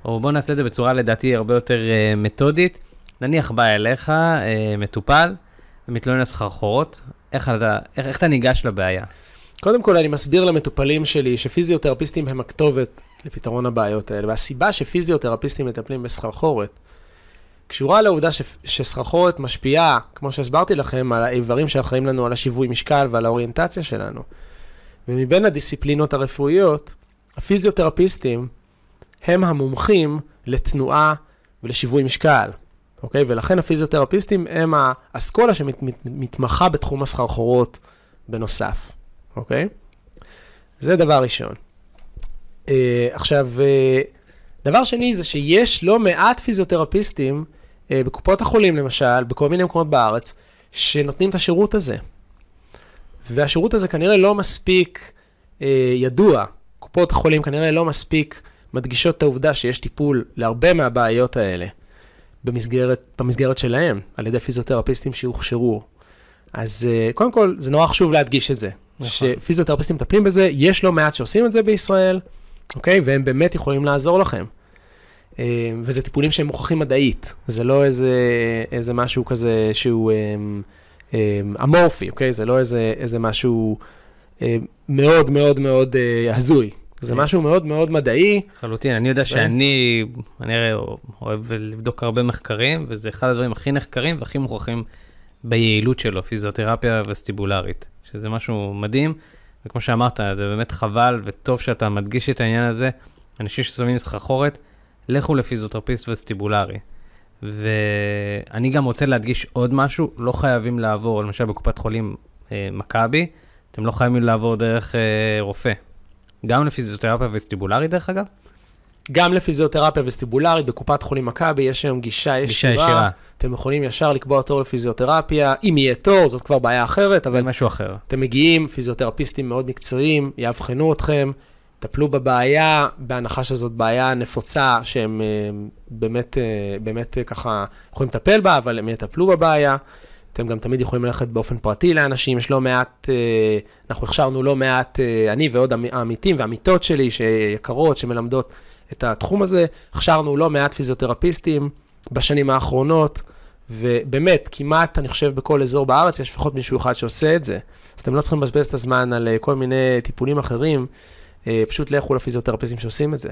או בוא נעשה את זה בצורה לדעתי הרבה יותר מתודית. נניח בא אליך מטופל ומתלונן על סחרחורות, איך אתה, איך, איך אתה ניגש לבעיה? קודם כל, אני מסביר למטופלים שלי שפיזיותרפיסטים הם הכתובת לפתרון הבעיות האלה, והסיבה שפיזיותרפיסטים מטפלים בסחרחורת, קשורה לעובדה ש, שסחרחורת משפיעה, כמו שהסברתי לכם, על האיברים שאחראים לנו על השיווי משקל ועל האוריינטציה שלנו. ומבין הדיסציפלינות הרפואיות, הפיזיותרפיסטים הם המומחים לתנועה ולשיווי משקל. אוקיי? ולכן הפיזיותרפיסטים הם האסכולה שמתמחה בתחום הסחרחורות בנוסף, אוקיי? זה דבר ראשון. Uh, עכשיו, uh, דבר שני זה שיש לא מעט פיזיותרפיסטים uh, בקופות החולים, למשל, בכל מיני מקומות בארץ, שנותנים את השירות הזה. והשירות הזה כנראה לא מספיק uh, ידוע. קופות החולים כנראה לא מספיק מדגישות את העובדה שיש טיפול להרבה מהבעיות האלה. במסגרת, במסגרת שלהם, על ידי פיזיותרפיסטים שהוכשרו. אז uh, קודם כל, זה נורא חשוב להדגיש את זה. נכון. שפיזיותרפיסטים מטפלים בזה, יש לא מעט שעושים את זה בישראל, אוקיי? והם באמת יכולים לעזור לכם. Uh, וזה טיפולים שהם מוכחים מדעית, זה לא איזה, איזה משהו כזה שהוא um, um, אמורפי, אוקיי? זה לא איזה, איזה משהו uh, מאוד מאוד מאוד הזוי. זה משהו מאוד מאוד מדעי. לחלוטין, אני יודע שאני, אני אוהב לבדוק הרבה מחקרים, וזה אחד הדברים הכי נחקרים והכי מוכרחים ביעילות שלו, פיזיותרפיה וסטיבולרית, שזה משהו מדהים, וכמו שאמרת, זה באמת חבל וטוב שאתה מדגיש את העניין הזה. אנשים ששמים סחרחורת, לכו לפיזיותרפיסט וסטיבולרי. ואני גם רוצה להדגיש עוד משהו, לא חייבים לעבור, למשל בקופת חולים אה, מכבי, אתם לא חייבים לעבור דרך אה, רופא. גם לפיזיותרפיה וסטיבולרית דרך אגב? גם לפיזיותרפיה וסטיבולרית, בקופת חולים מכבי יש היום גישה ישירה. גישה ישירה. אתם יכולים ישר לקבוע תור לפיזיותרפיה, אם יהיה תור, זאת כבר בעיה אחרת, אבל... משהו אחר. אתם מגיעים, פיזיותרפיסטים מאוד מקצועיים, יאבחנו אתכם, טפלו בבעיה, בהנחה שזאת בעיה נפוצה, שהם אה, באמת, אה, באמת אה, ככה יכולים לטפל בה, אבל הם יטפלו בבעיה. אתם גם תמיד יכולים ללכת באופן פרטי לאנשים, יש לא מעט, אה, אנחנו הכשרנו לא מעט, אה, אני ועוד העמיתים והעמיתות שלי, שיקרות, שמלמדות את התחום הזה, הכשרנו לא מעט פיזיותרפיסטים בשנים האחרונות, ובאמת, כמעט, אני חושב, בכל אזור בארץ יש לפחות מישהו אחד שעושה את זה. אז אתם לא צריכים לבזבז את הזמן על אה, כל מיני טיפולים אחרים, פשוט לכו לפיזיותרפיסטים שעושים את זה.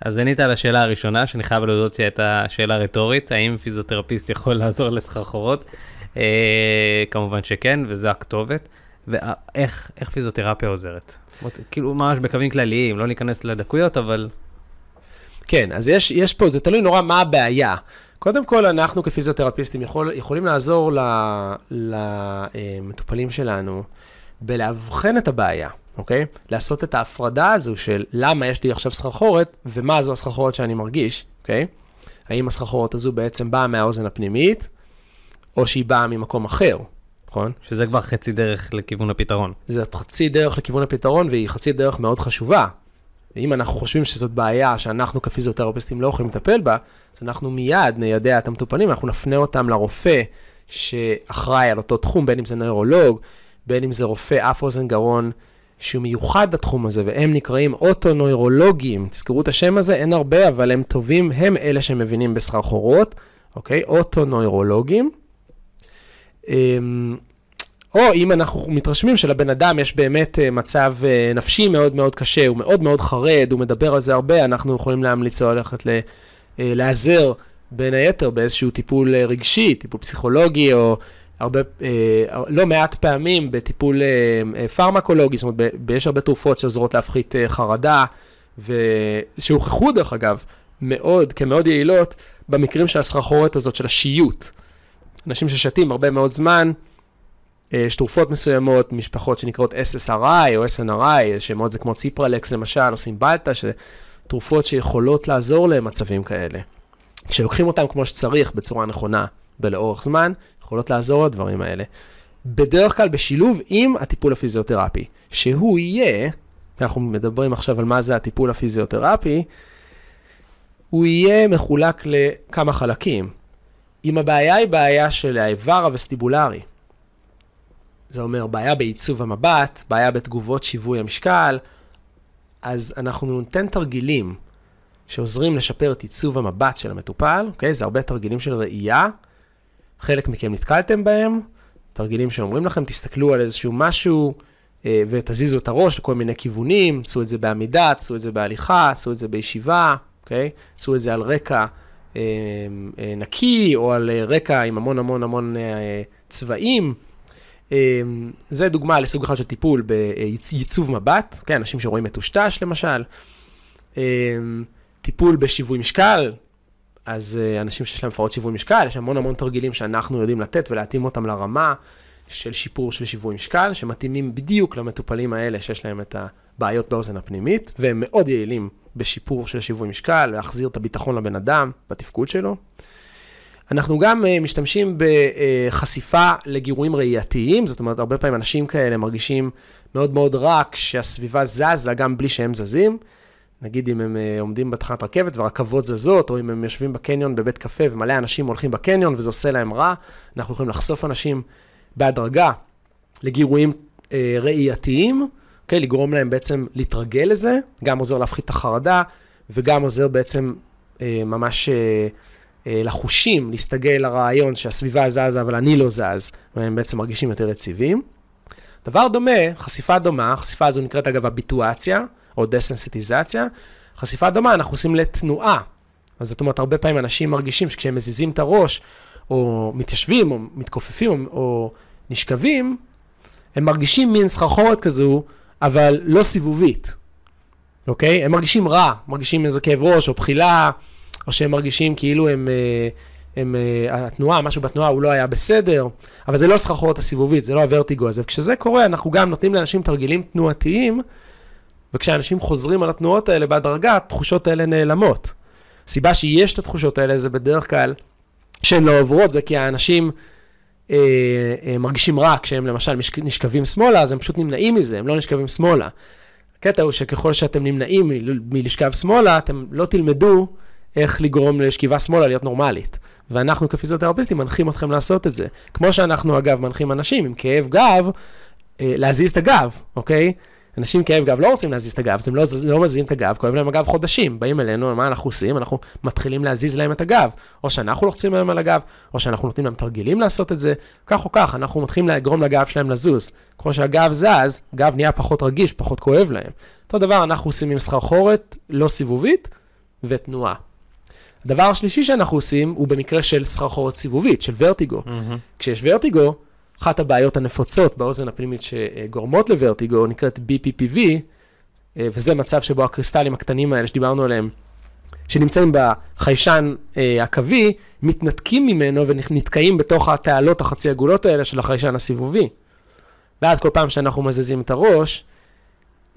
אז ענית על השאלה הראשונה, שאני חייב להודות שהייתה שאלה רטורית, האם פיזיותרפיסט יכול לעזור לסחרחורות? אה, כמובן שכן, וזו הכתובת. ואיך פיזיותרפיה עוזרת? כאילו, ממש בקווים כלליים, לא ניכנס לדקויות, אבל... כן, אז יש, יש פה, זה תלוי נורא מה הבעיה. קודם כל, אנחנו כפיזיותרפיסטים יכול, יכולים לעזור למטופלים שלנו בלאבחן את הבעיה, אוקיי? לעשות את ההפרדה הזו של למה יש לי עכשיו סחרחורת ומה זו הסחרחורת שאני מרגיש, אוקיי? האם הסחרחורת הזו בעצם באה מהאוזן הפנימית, או שהיא באה ממקום אחר, נכון? שזה כבר חצי דרך לכיוון הפתרון. זה חצי דרך לכיוון הפתרון, והיא חצי דרך מאוד חשובה. אם אנחנו חושבים שזאת בעיה שאנחנו כפיזיותרפיסטים לא יכולים לטפל בה, אז אנחנו מיד ניידע את המטופלים, אנחנו נפנה אותם לרופא שאחראי על אותו תחום, בין אם זה נוירולוג, בין אם זה רופא אף אוזן גרון, שהוא מיוחד לתחום הזה, והם נקראים אוטונוירולוגים. תזכרו את השם הזה, אין הרבה, אבל הם טובים, הם אלה שמבינים בסחרחורות, אוקיי? אוטונוירולוגים. אמ, או אם אנחנו מתרשמים שלבן אדם יש באמת אה, מצב אה, נפשי מאוד מאוד קשה, הוא מאוד מאוד חרד, הוא מדבר על זה הרבה, אנחנו יכולים להמליץ לו ללכת ל... אה, להיעזר בין היתר באיזשהו טיפול רגשי, טיפול פסיכולוגי, או הרבה, לא מעט פעמים בטיפול פרמקולוגי, זאת אומרת, יש הרבה תרופות שעוזרות להפחית חרדה, ושהוכחו דרך אגב, מאוד, כמאוד יעילות, במקרים של הסחרחורת הזאת של השיוט. אנשים ששתים הרבה מאוד זמן, אה, יש תרופות מסוימות, משפחות שנקראות SSRI או SNRI, שמות זה כמו ציפרלקס למשל, או סימבלטה, שתרופות שיכולות לעזור למצבים כאלה. כשלוקחים אותם כמו שצריך, בצורה נכונה ולאורך זמן, יכולות לעזור לדברים האלה. בדרך כלל בשילוב עם הטיפול הפיזיותרפי, שהוא יהיה, אנחנו מדברים עכשיו על מה זה הטיפול הפיזיותרפי, הוא יהיה מחולק לכמה חלקים. אם הבעיה היא בעיה של האיבר הווסטיבולרי, זה אומר בעיה בעיצוב המבט, בעיה בתגובות שיווי המשקל, אז אנחנו ניתן תרגילים שעוזרים לשפר את עיצוב המבט של המטופל, אוקיי? זה הרבה תרגילים של ראייה, חלק מכם נתקלתם בהם, תרגילים שאומרים לכם, תסתכלו על איזשהו משהו אה, ותזיזו את הראש לכל מיני כיוונים, עשו את זה בעמידה, עשו את זה בהליכה, עשו את זה בישיבה, אוקיי? עשו את זה על רקע נקי, או על אה, רקע עם המון המון המון אה, צבעים. אה, זה דוגמה לסוג אחד של טיפול בייצוב מבט, אוקיי? אנשים שרואים מטושטש למשל. אה, טיפול בשיווי משקל, אז אנשים שיש להם הפרעות שיווי משקל, יש המון המון תרגילים שאנחנו יודעים לתת ולהתאים אותם לרמה של שיפור של שיווי משקל, שמתאימים בדיוק למטופלים האלה שיש להם את הבעיות באוזן הפנימית, והם מאוד יעילים בשיפור של שיווי משקל, להחזיר את הביטחון לבן אדם בתפקוד שלו. אנחנו גם uh, משתמשים בחשיפה לגירויים ראייתיים, זאת אומרת, הרבה פעמים אנשים כאלה מרגישים מאוד מאוד רע כשהסביבה זזה גם בלי שהם זזים. נגיד אם הם uh, עומדים בתחנת רכבת ורכבות זזות, או אם הם יושבים בקניון בבית קפה ומלא אנשים הולכים בקניון וזה עושה להם רע, אנחנו יכולים לחשוף אנשים בהדרגה לגירויים uh, ראייתיים, אוקיי? לגרום להם בעצם להתרגל לזה, גם עוזר להפחית את החרדה, וגם עוזר בעצם uh, ממש uh, uh, לחושים, להסתגל לרעיון שהסביבה זזה אבל אני לא זז, והם בעצם מרגישים יותר יציבים. דבר דומה, חשיפה דומה, החשיפה הזו נקראת אגב הביטואציה. או דסנסיטיזציה. חשיפה דומה אנחנו עושים לתנועה. אז זאת אומרת, הרבה פעמים אנשים מרגישים שכשהם מזיזים את הראש, או מתיישבים, או מתכופפים, או, או נשכבים, הם מרגישים מין סחרחורת כזו, אבל לא סיבובית, אוקיי? הם מרגישים רע, מרגישים איזה כאב ראש, או בחילה, או שהם מרגישים כאילו הם... אה, הם, אה, התנועה, משהו בתנועה הוא לא היה בסדר, אבל זה לא סחרחורת הסיבובית, זה לא הוורטיגו הזה. וכשזה קורה, אנחנו גם נותנים לאנשים תרגילים תנועתיים, וכשאנשים חוזרים על התנועות האלה בהדרגה, התחושות האלה נעלמות. סיבה שיש את התחושות האלה זה בדרך כלל, שהן לא עוברות, זה כי האנשים מרגישים רע כשהם למשל נשכבים שמאלה, אז הם פשוט נמנעים מזה, הם לא נשכבים שמאלה. הקטע הוא שככל שאתם נמנעים מלשכב שמאלה, אתם לא תלמדו איך לגרום לשכיבה שמאלה להיות נורמלית. ואנחנו כפיזיותרפיסטים מנחים אתכם לעשות את זה. כמו שאנחנו אגב מנחים אנשים עם כאב גב, אה, להזיז את הגב, אוקיי? אנשים כאב גב לא רוצים להזיז את הגב, אז הם לא, לא מזיזים את הגב, כואב להם הגב חודשים. באים אלינו, מה אנחנו עושים? אנחנו מתחילים להזיז להם את הגב. או שאנחנו לוחצים להם על הגב, או שאנחנו נותנים להם תרגילים לעשות את זה. כך או כך, אנחנו מתחילים לגרום לגב שלהם לזוז. ככל שהגב זז, גב נהיה פחות רגיש, פחות כואב להם. אותו דבר אנחנו עושים עם סחרחורת לא סיבובית ותנועה. הדבר השלישי שאנחנו עושים הוא במקרה של סחרחורת סיבובית, של ורטיגו. Mm-hmm. כשיש ורטיגו, אחת הבעיות הנפוצות באוזן הפנימית שגורמות לוורטיגו נקראת BPPV, אה, וזה מצב שבו הקריסטלים הקטנים האלה שדיברנו עליהם, שנמצאים בחיישן אה, הקווי, מתנתקים ממנו ונתקעים בתוך התעלות החצי עגולות האלה של החיישן הסיבובי. ואז כל פעם שאנחנו מזיזים את הראש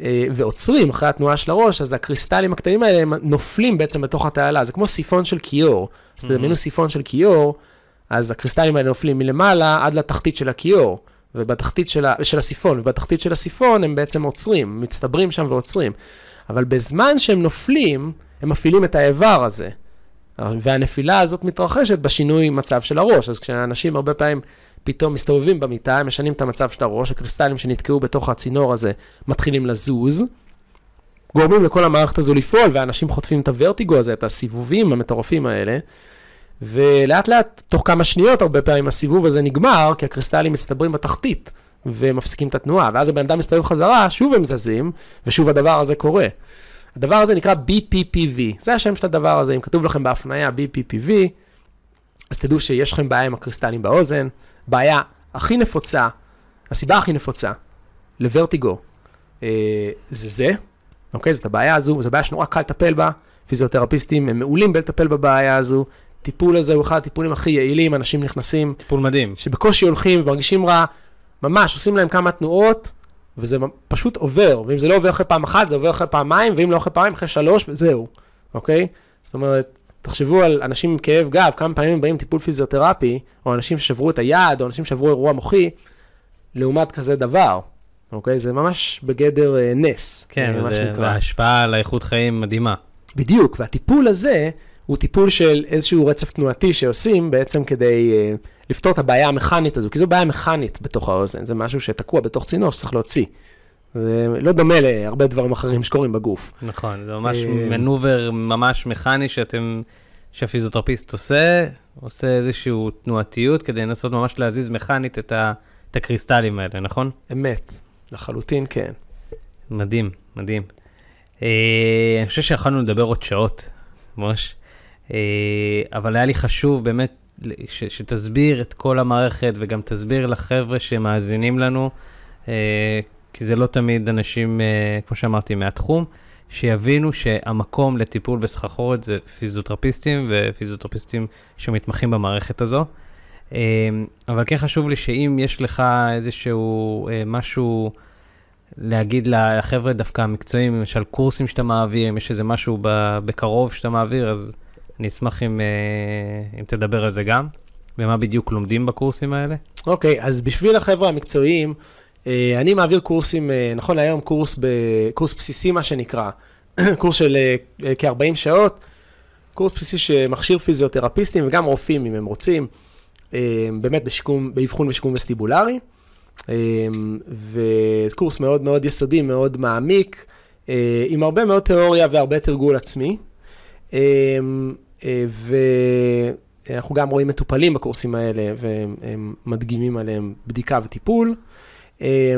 אה, ועוצרים אחרי התנועה של הראש, אז הקריסטלים הקטנים האלה נופלים בעצם בתוך התעלה. זה כמו סיפון של כיור. אז תדמיינו סיפון של כיור. אז הקריסטלים האלה נופלים מלמעלה עד לתחתית של הכיור, ובתחתית של, ה, של הסיפון, ובתחתית של הסיפון הם בעצם עוצרים, מצטברים שם ועוצרים. אבל בזמן שהם נופלים, הם מפעילים את האיבר הזה. והנפילה הזאת מתרחשת בשינוי מצב של הראש. אז כשאנשים הרבה פעמים פתאום מסתובבים במיטה, הם משנים את המצב של הראש, הקריסטלים שנתקעו בתוך הצינור הזה מתחילים לזוז, גורמים לכל המערכת הזו לפעול, ואנשים חוטפים את הוורטיגו הזה, את הסיבובים המטורפים האלה, ולאט לאט, תוך כמה שניות, הרבה פעמים הסיבוב הזה נגמר, כי הקריסטלים מסתברים בתחתית ומפסיקים את התנועה, ואז הבן אדם מסתובב חזרה, שוב הם זזים, ושוב הדבר הזה קורה. הדבר הזה נקרא BPPV, זה השם של הדבר הזה, אם כתוב לכם בהפניה BPPV, אז תדעו שיש לכם בעיה עם הקריסטלים באוזן, בעיה הכי נפוצה, הסיבה הכי נפוצה לוורטיגו אה, זה זה, אוקיי? זאת הבעיה הזו, זו בעיה שנורא קל לטפל בה, פיזיותרפיסטים הם מעולים בלטפל בבעיה הזו, הטיפול הזה הוא אחד הטיפולים הכי יעילים, אנשים נכנסים. טיפול מדהים. שבקושי הולכים ומרגישים רע, ממש, עושים להם כמה תנועות, וזה פשוט עובר. ואם זה לא עובר אחרי פעם אחת, זה עובר אחרי פעמיים, ואם לא אחרי פעמיים, אחרי שלוש, וזהו, אוקיי? זאת אומרת, תחשבו על אנשים עם כאב גב, כמה פעמים באים טיפול פיזיותרפי, או אנשים ששברו את היד, או אנשים ששברו אירוע מוחי, לעומת כזה דבר, אוקיי? זה ממש בגדר אה, נס, כן, מה שנקרא. וההשפעה על האיכות חיים מדהימה. בדיוק, והטיפול הזה הוא טיפול של איזשהו רצף תנועתי שעושים בעצם כדי אה, לפתור את הבעיה המכנית הזו, כי זו בעיה מכנית בתוך האוזן, זה משהו שתקוע בתוך צינור שצריך להוציא. זה לא דומה להרבה דברים אחרים שקורים בגוף. נכון, זה ממש אה, מנובר ממש מכני שאתם, שהפיזיותרפיסט עושה, עושה איזושהי תנועתיות כדי לנסות ממש להזיז מכנית את, ה, את הקריסטלים האלה, נכון? אמת, לחלוטין כן. מדהים, מדהים. אה, אני חושב שיכולנו לדבר עוד שעות, מוש, אה, אבל היה לי חשוב באמת ש, שתסביר את כל המערכת וגם תסביר לחבר'ה שמאזינים לנו, אה, כי זה לא תמיד אנשים, אה, כמו שאמרתי, מהתחום, שיבינו שהמקום לטיפול בסחרחורת זה פיזיותרפיסטים ופיזיותרפיסטים שמתמחים במערכת הזו. אה, אבל כן חשוב לי שאם יש לך איזשהו אה, משהו... להגיד לחבר'ה דווקא המקצועיים, למשל קורסים שאתה מעביר, אם יש איזה משהו בקרוב שאתה מעביר, אז אני אשמח אם, אה, אם תדבר על זה גם, ומה בדיוק לומדים בקורסים האלה. אוקיי, אז בשביל החבר'ה המקצועיים, אה, אני מעביר קורסים, אה, נכון להיום קורס, ב, קורס בסיסי מה שנקרא, קורס של אה, אה, כ-40 שעות, קורס בסיסי שמכשיר פיזיותרפיסטים וגם רופאים אם הם רוצים, באמת בשיקום, באבחון ושיקום וסטיבולרי. וזה קורס מאוד מאוד יסודי, מאוד מעמיק, עם הרבה מאוד תיאוריה והרבה תרגול עצמי. ואנחנו גם רואים מטופלים בקורסים האלה, והם מדגימים עליהם בדיקה וטיפול. אה,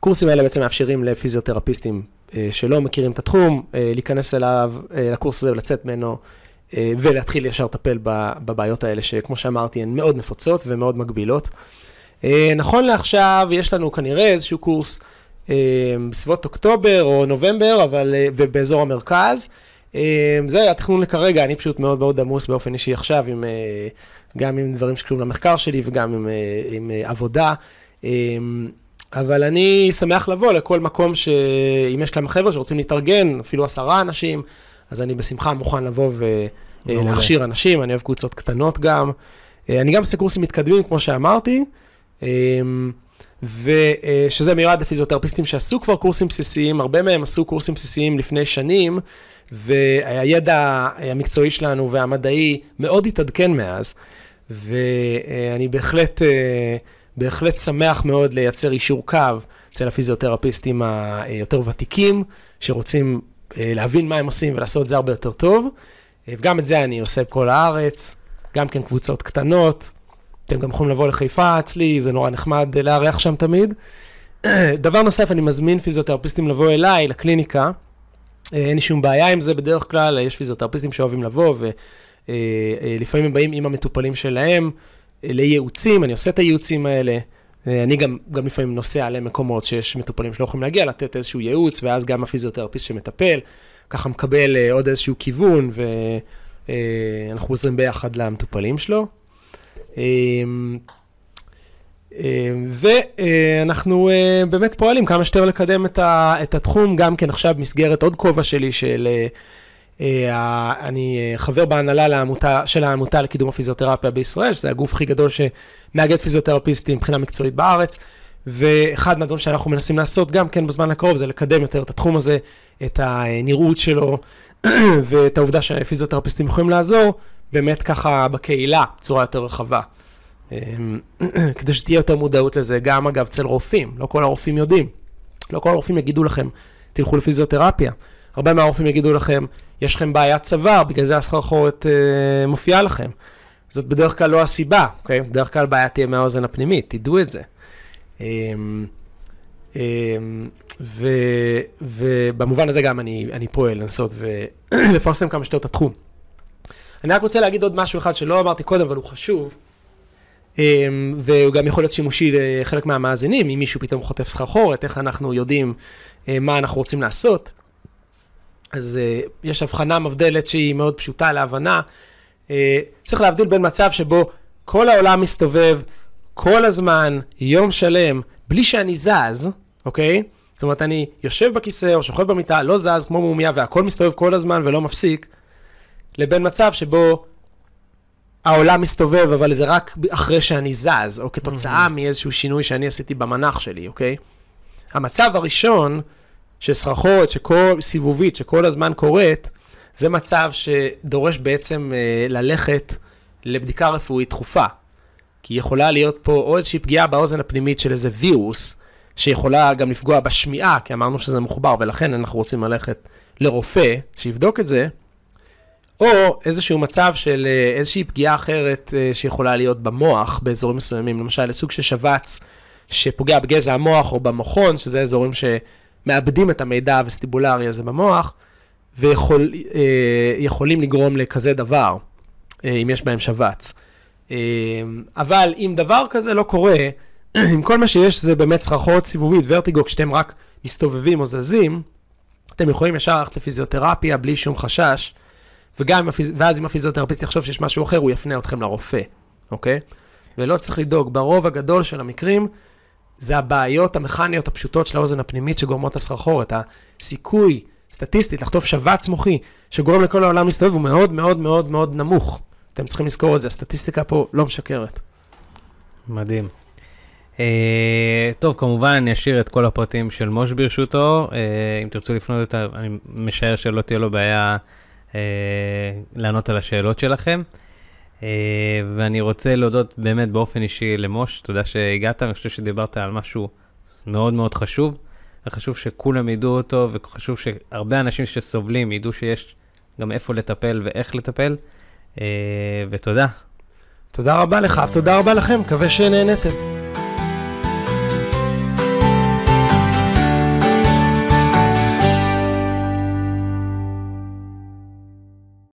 קורסים האלה בעצם מאפשרים לפיזיותרפיסטים אה, שלא מכירים את התחום, אה, להיכנס אליו, אה, לקורס הזה ולצאת ממנו, ולהתחיל ישר לטפל בבעיות האלה, שכמו שאמרתי, הן מאוד נפוצות ומאוד מגבילות. נכון לעכשיו, יש לנו כנראה איזשהו קורס בסביבות אוקטובר או נובמבר, אבל באזור המרכז. אה, זה התכנון לכרגע, אני פשוט מאוד מאוד עמוס באופן אישי עכשיו, עם, אה, גם עם דברים שקשורים למחקר שלי וגם עם, אה, עם עבודה. אבל אני שמח לבוא לכל מקום שאם יש כמה חבר'ה שרוצים להתארגן, אפילו עשרה אנשים, אז אני בשמחה מוכן לבוא. ולהכשיר אנשים, אני אוהב קבוצות קטנות גם. אני גם עושה קורסים מתקדמים, כמו שאמרתי, ושזה מיועד לפיזיותרפיסטים שעשו כבר קורסים בסיסיים, הרבה מהם עשו קורסים בסיסיים לפני שנים, והידע המקצועי שלנו והמדעי מאוד התעדכן מאז, ואני בהחלט, אה, בהחלט שמח מאוד לייצר יישור קו אצל הפיזיותרפיסטים היותר ותיקים, שרוצים אה, להבין מה הם עושים ולעשות את זה הרבה יותר טוב. אה, וגם את זה אני עושה בכל הארץ, גם כן קבוצות קטנות. אתם גם יכולים לבוא לחיפה אצלי, זה נורא נחמד אה, לארח שם תמיד. דבר נוסף, אני מזמין פיזיותרפיסטים לבוא אליי, לקליניקה. אה, אין לי שום בעיה עם זה, בדרך כלל יש פיזיותרפיסטים שאוהבים לבוא, ולפעמים הם באים עם המטופלים שלהם אה, לייעוצים, אני עושה את הייעוצים האלה. אה, אני גם, גם לפעמים נוסע למקומות שיש מטופלים שלא יכולים להגיע, לתת איזשהו ייעוץ, ואז גם הפיזיותרפיסט שמטפל, ככה מקבל אה, עוד איזשהו כיוון, ואנחנו עוזרים ביחד למטופלים שלו. אה, אה, ואנחנו אה, באמת פועלים כמה שיותר לקדם את התחום, גם כן עכשיו במסגרת עוד כובע שלי של... אה, אה, אני חבר בהנהלה לעמותה, של העמותה לקידום הפיזיותרפיה בישראל, שזה הגוף הכי גדול שמאגד פיזיותרפיסטים מבחינה מקצועית בארץ, ואחד מהדברים שאנחנו מנסים לעשות גם כן בזמן הקרוב זה לקדם יותר את התחום הזה, את הנראות שלו, ואת העובדה שפיזיותרפיסטים יכולים לעזור, באמת ככה בקהילה, בצורה יותר רחבה. אמ, כדי שתהיה יותר מודעות לזה, גם אגב אצל רופאים, לא כל הרופאים יודעים. לא כל הרופאים יגידו לכם, תלכו לפיזיותרפיה. הרבה מהרופאים יגידו לכם, יש לכם בעיית צוואר, בגלל זה הסחרחורת אה, מופיעה לכם. זאת בדרך כלל לא הסיבה, אוקיי? בדרך כלל בעיה תהיה מהאוזן הפנימית, תדעו את זה. אמ, אמ, ו, ובמובן הזה גם אני, אני פועל לנסות ולפרסם כמה שיותר את התחום. אני רק רוצה להגיד עוד משהו אחד שלא אמרתי קודם, אבל הוא חשוב, אמ, והוא גם יכול להיות שימושי לחלק מהמאזינים, אם מישהו פתאום חוטף סחרחורת, איך אנחנו יודעים אה, מה אנחנו רוצים לעשות. אז אה, יש הבחנה מבדלת שהיא מאוד פשוטה להבנה. אה, צריך להבדיל בין מצב שבו כל העולם מסתובב כל הזמן, יום שלם, בלי שאני זז, אוקיי? זאת אומרת, אני יושב בכיסא או שוכב במיטה, לא זז כמו מומיה, והכל מסתובב כל הזמן ולא מפסיק, לבין מצב שבו העולם מסתובב, אבל זה רק אחרי שאני זז, או כתוצאה מאיזשהו שינוי שאני עשיתי במנח שלי, אוקיי? המצב הראשון, של סחרחורת, שכל, סיבובית, שכל הזמן קורית, זה מצב שדורש בעצם אה, ללכת לבדיקה רפואית דחופה. כי יכולה להיות פה או איזושהי פגיעה באוזן הפנימית של איזה וירוס, שיכולה גם לפגוע בשמיעה, כי אמרנו שזה מחובר, ולכן אנחנו רוצים ללכת לרופא שיבדוק את זה, או איזשהו מצב של אה, איזושהי פגיעה אחרת אה, שיכולה להיות במוח באזורים מסוימים, למשל לסוג של שבץ שפוגע בגזע המוח או במוחון, שזה אזורים שמאבדים את המידע הווסטיבולרי הזה במוח, ויכולים אה, לגרום לכזה דבר, אם יש בהם שבץ. אבל אם דבר כזה לא קורה, אם כל מה שיש זה באמת סחרחורת סיבובית, ורטיגו, כשאתם רק מסתובבים או זזים, אתם יכולים ישר ללכת לפיזיותרפיה בלי שום חשש, וגם, הפיז... ואז אם הפיזיותרפיסט יחשוב שיש משהו אחר, הוא יפנה אתכם לרופא, אוקיי? ולא צריך לדאוג, ברוב הגדול של המקרים, זה הבעיות המכניות הפשוטות של האוזן הפנימית שגורמות לסחרחורת. הסיכוי, סטטיסטית, לחטוף שבץ מוחי, שגורם לכל העולם להסתובב, הוא מאוד מאוד מאוד מאוד נמוך. אתם צריכים לזכור את זה, הסטטיסטיקה פה לא משקרת. מדהים. Uh, טוב, כמובן אני אשאיר את כל הפרטים של מוש ברשותו. Uh, אם תרצו לפנות אותה, אני משער שלא תהיה לו בעיה לענות על השאלות שלכם. Uh, ואני רוצה להודות באמת באופן אישי למוש, תודה שהגעת, אני חושב שדיברת על משהו מאוד מאוד חשוב, וחשוב שכולם ידעו אותו, וחשוב שהרבה אנשים שסובלים ידעו שיש גם איפה לטפל ואיך לטפל, uh, ותודה. תודה רבה לך, ותודה רבה לכם, מקווה שנהנתם.